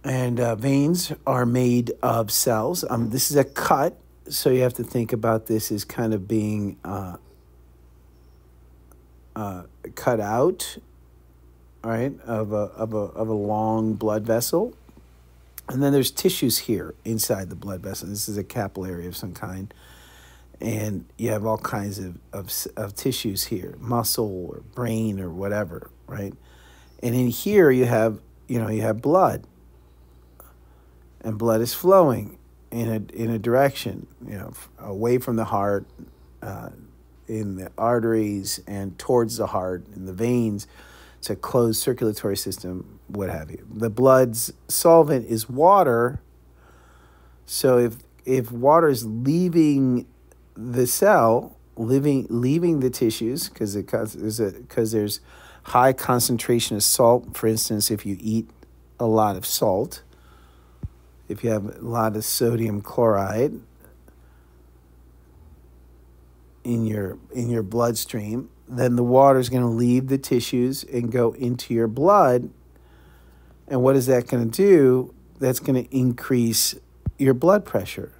and uh, veins, are made of cells. Um, this is a cut, so you have to think about this as kind of being uh, uh, cut out, right, of a of a of a long blood vessel. And then there's tissues here inside the blood vessel. This is a capillary of some kind. And you have all kinds of, of, of tissues here, muscle or brain or whatever, right? And in here you have, you know, you have blood. And blood is flowing in a, in a direction, you know, away from the heart, uh, in the arteries and towards the heart, in the veins. It's a closed circulatory system, what have you. The blood's solvent is water. So if if water is leaving the cell, living leaving the tissues, because it because there's high concentration of salt. For instance, if you eat a lot of salt, if you have a lot of sodium chloride in your in your bloodstream, then the water is going to leave the tissues and go into your blood. And what is that going to do? That's going to increase your blood pressure.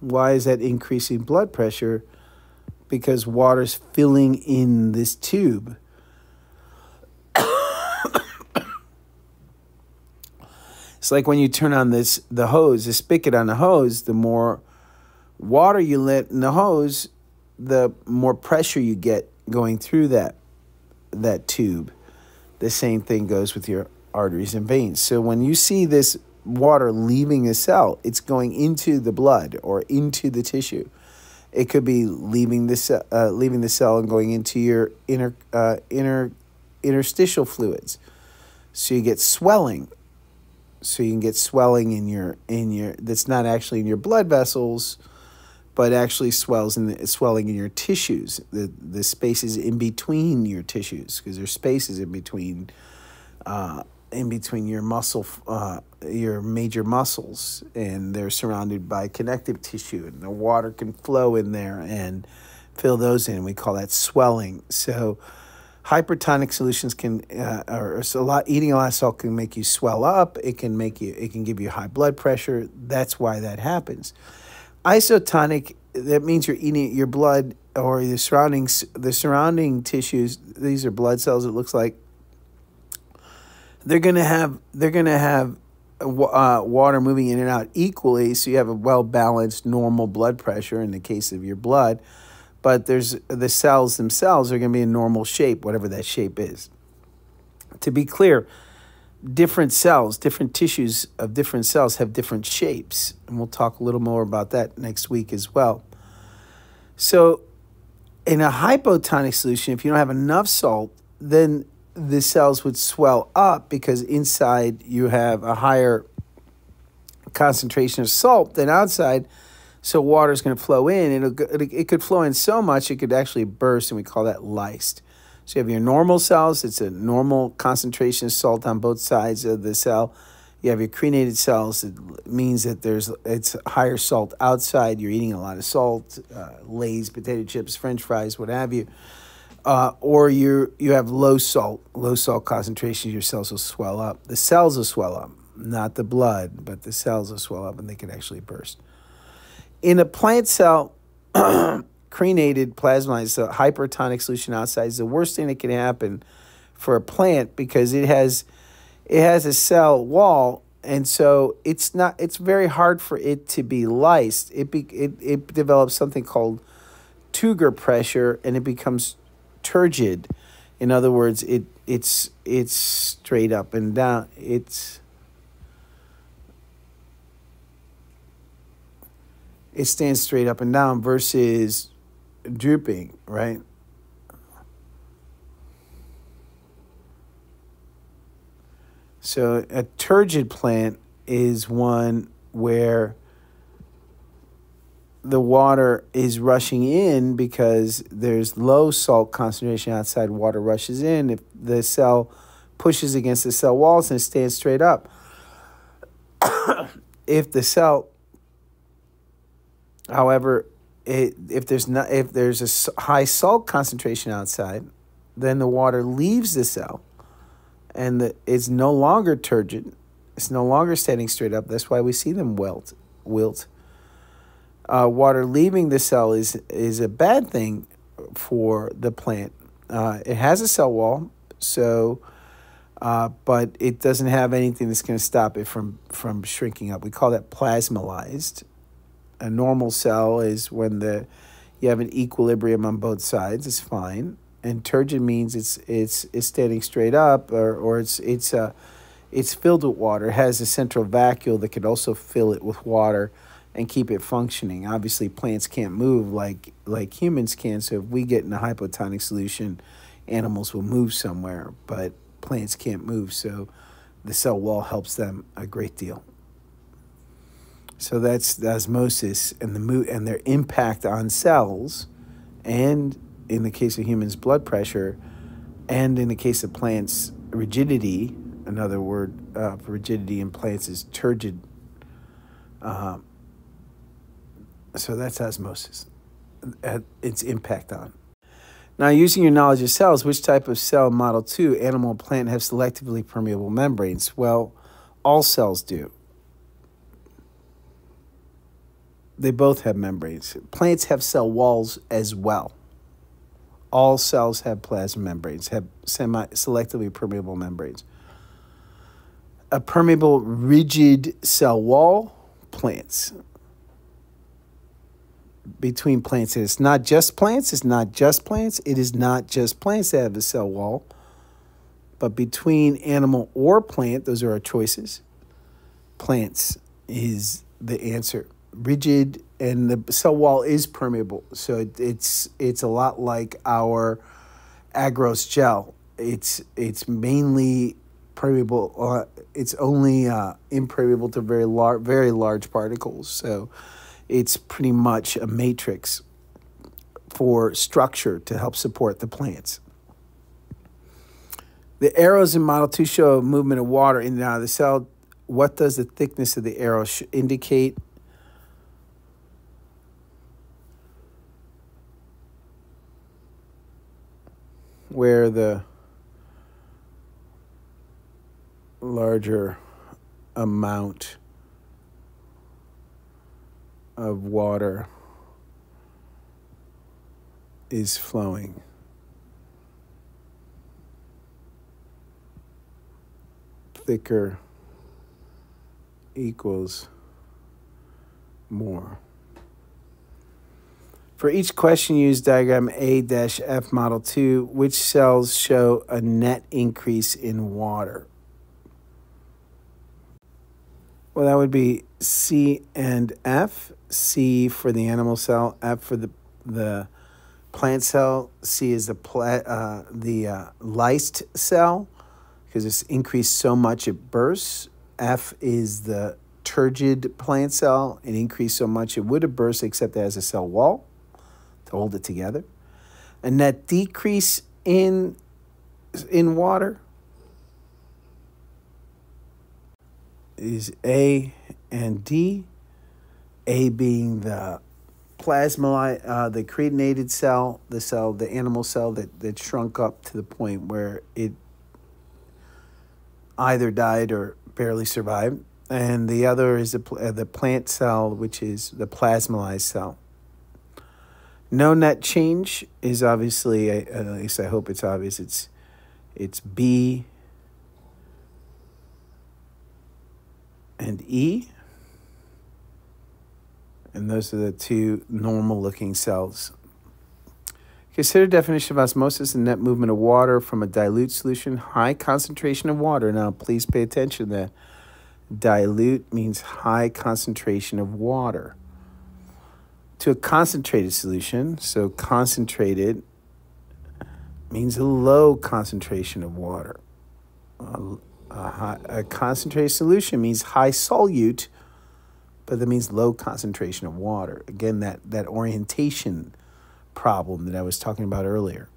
Why is that increasing blood pressure? Because water's filling in this tube. It's like when you turn on this the hose, the spigot on the hose, the more water you let in the hose, the more pressure you get going through that that tube. The same thing goes with your arteries and veins. So when you see this water leaving a cell, it's going into the blood or into the tissue. It could be leaving the cell, uh, leaving the cell and going into your inner uh, inner interstitial fluids. So you get swelling so you can get swelling in your in your that's not actually in your blood vessels but actually swells in the swelling in your tissues. The the spaces in between your tissues because there's spaces in between uh, in between your muscle uh, your major muscles and they're surrounded by connective tissue and the water can flow in there and fill those in. We call that swelling. So hypertonic solutions can uh, or a lot eating a lot of salt can make you swell up. It can make you it can give you high blood pressure. That's why that happens. Isotonic that means you're eating your blood or the surroundings the surrounding tissues these are blood cells it looks like. They're going to have they're going to have uh, water moving in and out equally so you have a well balanced normal blood pressure in the case of your blood but there's the cells themselves are going to be in normal shape, whatever that shape is. To be clear, different cells, different tissues of different cells have different shapes, and we'll talk a little more about that next week as well. So, in a hypotonic solution, if you don't have enough salt then the cells would swell up because inside you have a higher concentration of salt than outside. So water is going to flow in. It'll, it could flow in so much it could actually burst, and we call that lysed. So you have your normal cells. It's a normal concentration of salt on both sides of the cell. You have your crenated cells. It means that there's it's higher salt outside. You're eating a lot of salt, uh, Lay's, potato chips, French fries, what have you. Uh, or you you have low salt, low salt concentrations. Your cells will swell up. The cells will swell up, not the blood, but the cells will swell up, and they can actually burst. In a plant cell, crenated plasma is a hypertonic solution outside. Is the worst thing that can happen for a plant because it has it has a cell wall. And so it's not it's very hard for it to be lysed. It be, it, it develops something called Turgor pressure and it becomes turgid. In other words it it's it's straight up and down. It's it stands straight up and down versus drooping right So a turgid plant is one where the water is rushing in because there's low salt concentration outside, water rushes in. If the cell pushes against the cell walls and stands straight up, if the cell, however, it, if there's not if there's a high salt concentration outside, then the water leaves the cell and the, it's no longer turgid. It's no longer standing straight up. That's why we see them wilt. Wilt. Uh, water leaving the cell is is a bad thing for the plant. Uh, it has a cell wall, so, uh, but it doesn't have anything that's going to stop it from from shrinking up. We call that plasmolyzed. A normal cell is when the you have an equilibrium on both sides. It's fine. And turgid means it's it's it's standing straight up or, or it's it's uh it's filled with water. It has a central vacuole that could also fill it with water and keep it functioning. Obviously plants can't move like like humans can so if we get in a hypotonic solution animals will move somewhere but plants can't move so the cell wall helps them a great deal so that's the osmosis and the mo- and their impact on cells and in the case of humans, blood pressure, and in the case of plants, rigidity. Another word uh, for rigidity in plants is turgid. Uh, so that's osmosis, uh, its impact on. Now, using your knowledge of cells, which type of cell, model 2, animal plant, have selectively permeable membranes? Well, all cells do. They both have membranes. Plants have cell walls as well all cells have plasma membranes, have semi selectively permeable membranes. A permeable rigid cell wall, plants. Between plants, it's not just plants, it's not just plants, it is not just plants that have a cell wall, but between animal or plant, those are our choices. Plants is the answer rigid and the cell wall is permeable. So it, it's it's a lot like our agarose gel. It's it's mainly permeable. Uh, it's only uh, impermeable to very large very large particles. So it's pretty much a matrix for structure to help support the plants. The arrows in Model 2 show movement of water in and out of the cell. What does the thickness of the arrow indicate? Where the larger amount of water is flowing. Thicker equals more. For each question, use diagram A-F model 2, which cells show a net increase in water. Well, that would be C and F. C for the animal cell, F for the, the Plant cell, C is the pla- uh, the uh, lysed cell because it's increased so much it bursts. F is the turgid plant cell. It increased so much it would have burst except it has a cell wall to hold it together. A net decrease in in water is A and D. A being the plasma, uh, the creatinated cell, the cell, the animal cell that, that shrunk up to the point where it either died or barely survived. And the other is the, uh, the plant cell, which is the plasmolyzed cell. No net change is obviously, at least I hope it's obvious, it's, it's B and E. And those are the two normal looking cells. Consider definition of osmosis and net movement of water from a dilute solution, high concentration of water. Now, please pay attention that dilute means high concentration of water. To a concentrated solution, so concentrated means a low concentration of water. A, a, high, a concentrated solution means high solute but that means low concentration of water. Again, that, that orientation problem that I was talking about earlier.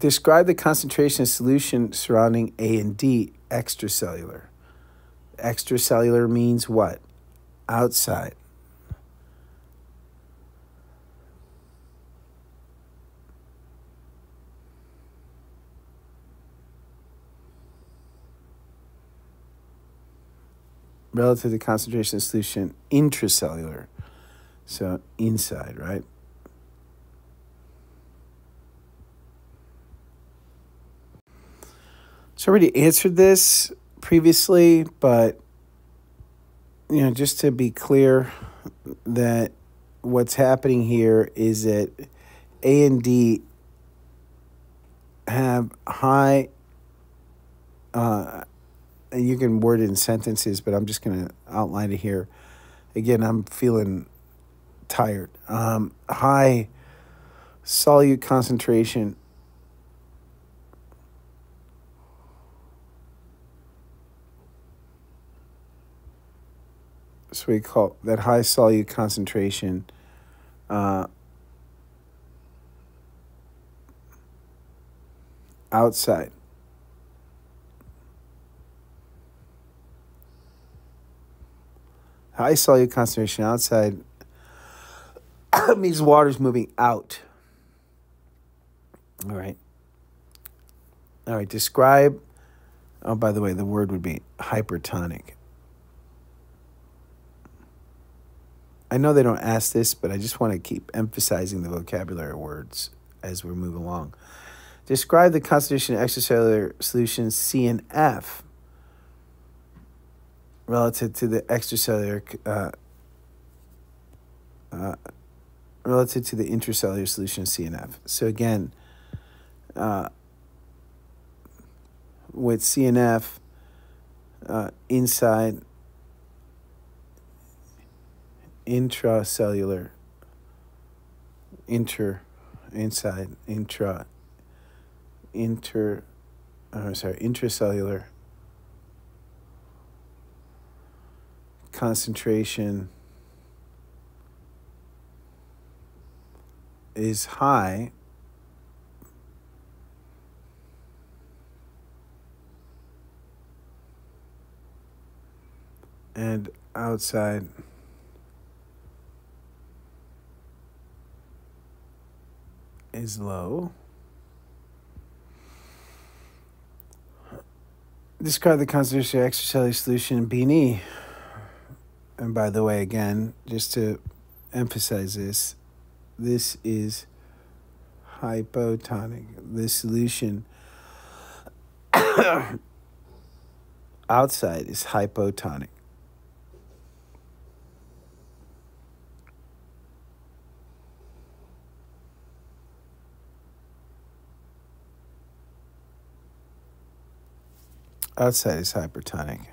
Describe the concentration of solution surrounding A and D extracellular. Extracellular means what? Outside. relative to concentration of solution intracellular. So inside, right? So I already answered this previously, but you know, just to be clear that what's happening here is that A and D have high uh, you can word it in sentences, but I'm just going to outline it here. Again, I'm feeling tired. Um, high solute concentration. So we call that high solute concentration. Uh, outside. High solute concentration outside means water's moving out. All right. All right. Describe. Oh, by the way, the word would be hypertonic. I know they don't ask this, but I just want to keep emphasizing the vocabulary words as we move along. Describe the concentration of extracellular solutions C and F relative to the extracellular uh, uh, relative to the intracellular solution of F. So again, uh, with CNF uh, inside intracellular, inter, inside, intra, inter, oh, sorry, intracellular concentration is high, and outside is low. Describe the concentration of extracellular solution BNE and by the way, again, just to emphasize this, this is hypotonic. The solution outside is hypotonic. I'd say it's hypertonic.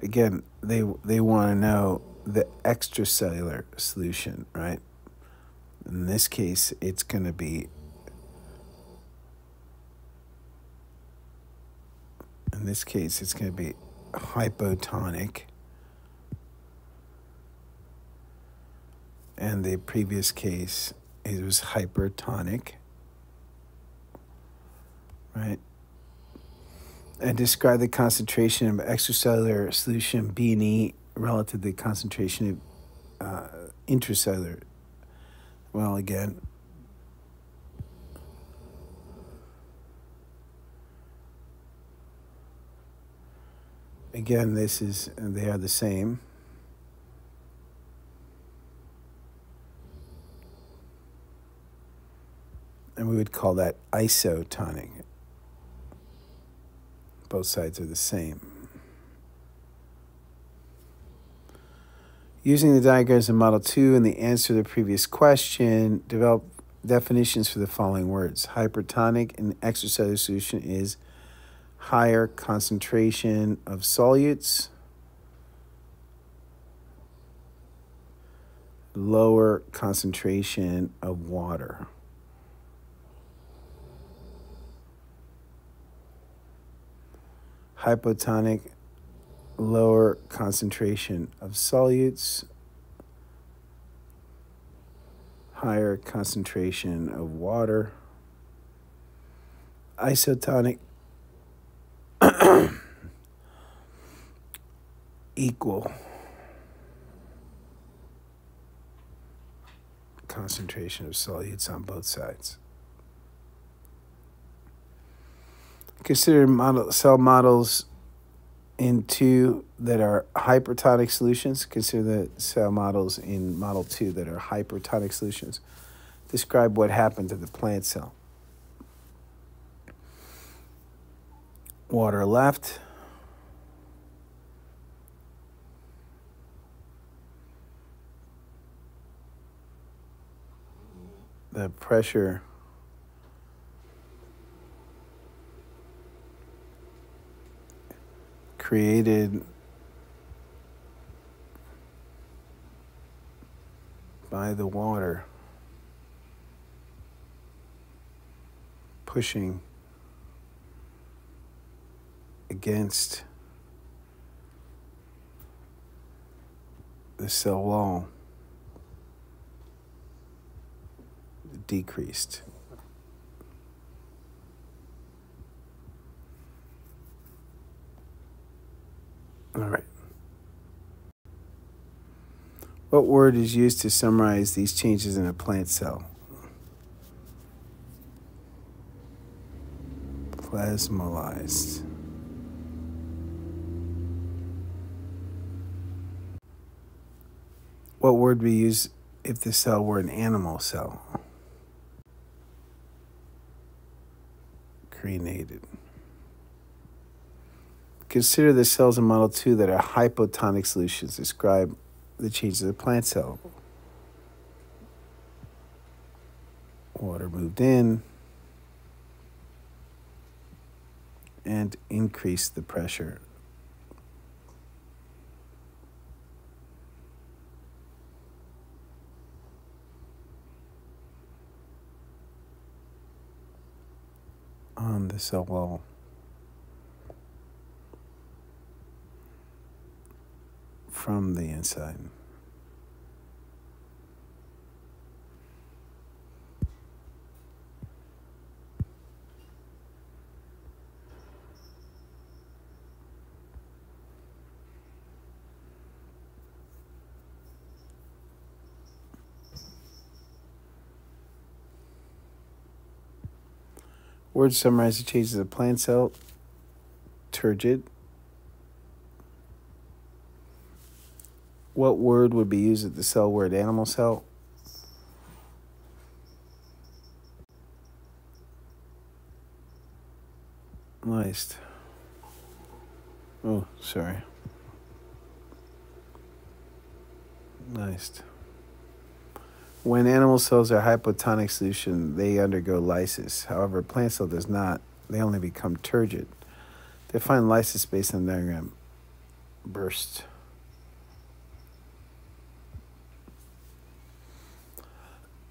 Again, they they want to know the extracellular solution, right? In this case, it's going to be in this case, it's going to be hypotonic. And the previous case, it was hypertonic, right? And describe the concentration of extracellular solution B and E relative to the concentration of uh, intracellular. Well, again, again, this is they are the same. And we would call that isotonic. Both sides are the same. Using the diagrams in Model 2 and the answer to the previous question, develop definitions for the following words. Hypertonic and extracellular solution is higher concentration of solutes, lower concentration of water. Hypotonic, lower concentration of solutes, higher concentration of water. Isotonic, equal concentration of solutes on both sides. Consider model, cell models in two that are hypertonic solutions. Consider the cell models in model two that are hypertonic solutions. Describe what happened to the plant cell. Water left. The pressure. Created by the water. Pushing against the cell wall decreased. All right. What word is used to summarize these changes in a plant cell? Plasmolysed. What word we use if the cell were an animal cell? Crenated. Consider the cells in Model 2 that are hypotonic solutions. Describe the changes of the plant cell. Water moved in and increased the pressure. On the cell wall. from the inside. Words summarize the changes of plant cell, turgid, what word would be used at the cell word animal cell? Lysed. Oh, sorry. Lysed. When animal cells are hypotonic solution, they undergo lysis. However, plant cell does not. They only become turgid. Define lysis based on diagram burst.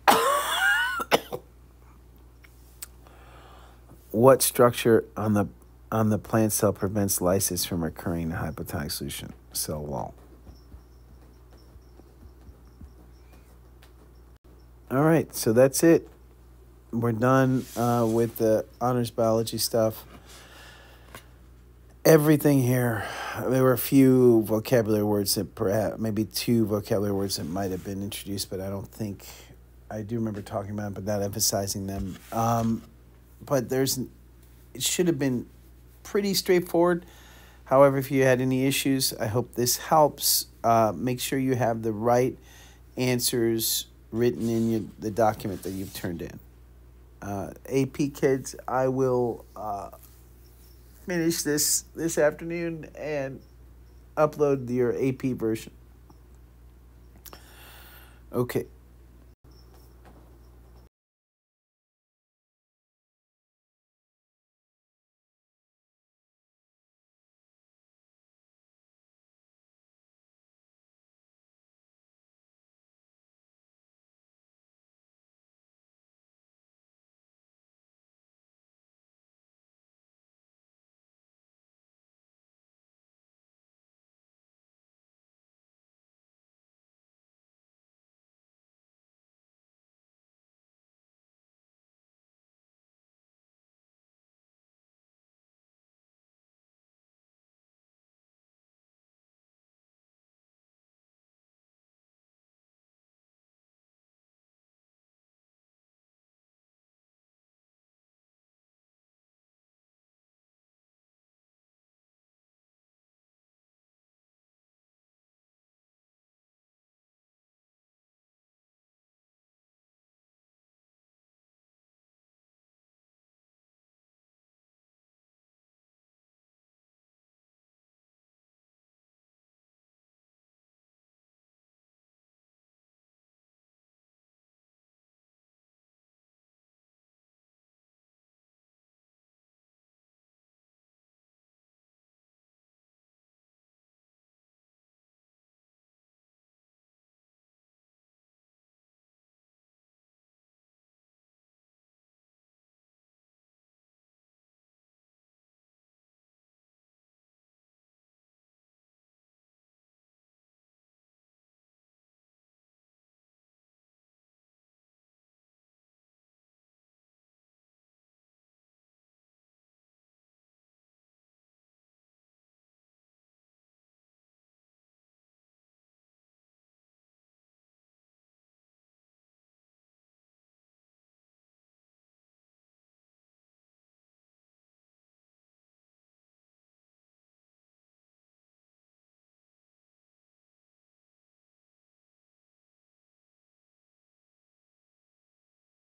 what structure on the on the plant cell prevents lysis from occurring in hypotonic solution cell wall? All right, so that's it. We're done uh, with the honors biology stuff. Everything here. There were a few vocabulary words that perhaps, maybe two vocabulary words that might have been introduced, but I don't think I do remember talking about, them, but not emphasizing them. Um, but there's, it should have been pretty straightforward. However, if you had any issues, I hope this helps. Uh, make sure you have the right answers written in your, the document that you've turned in. Uh, AP kids, I will uh, finish this this afternoon and upload your AP version. Okay.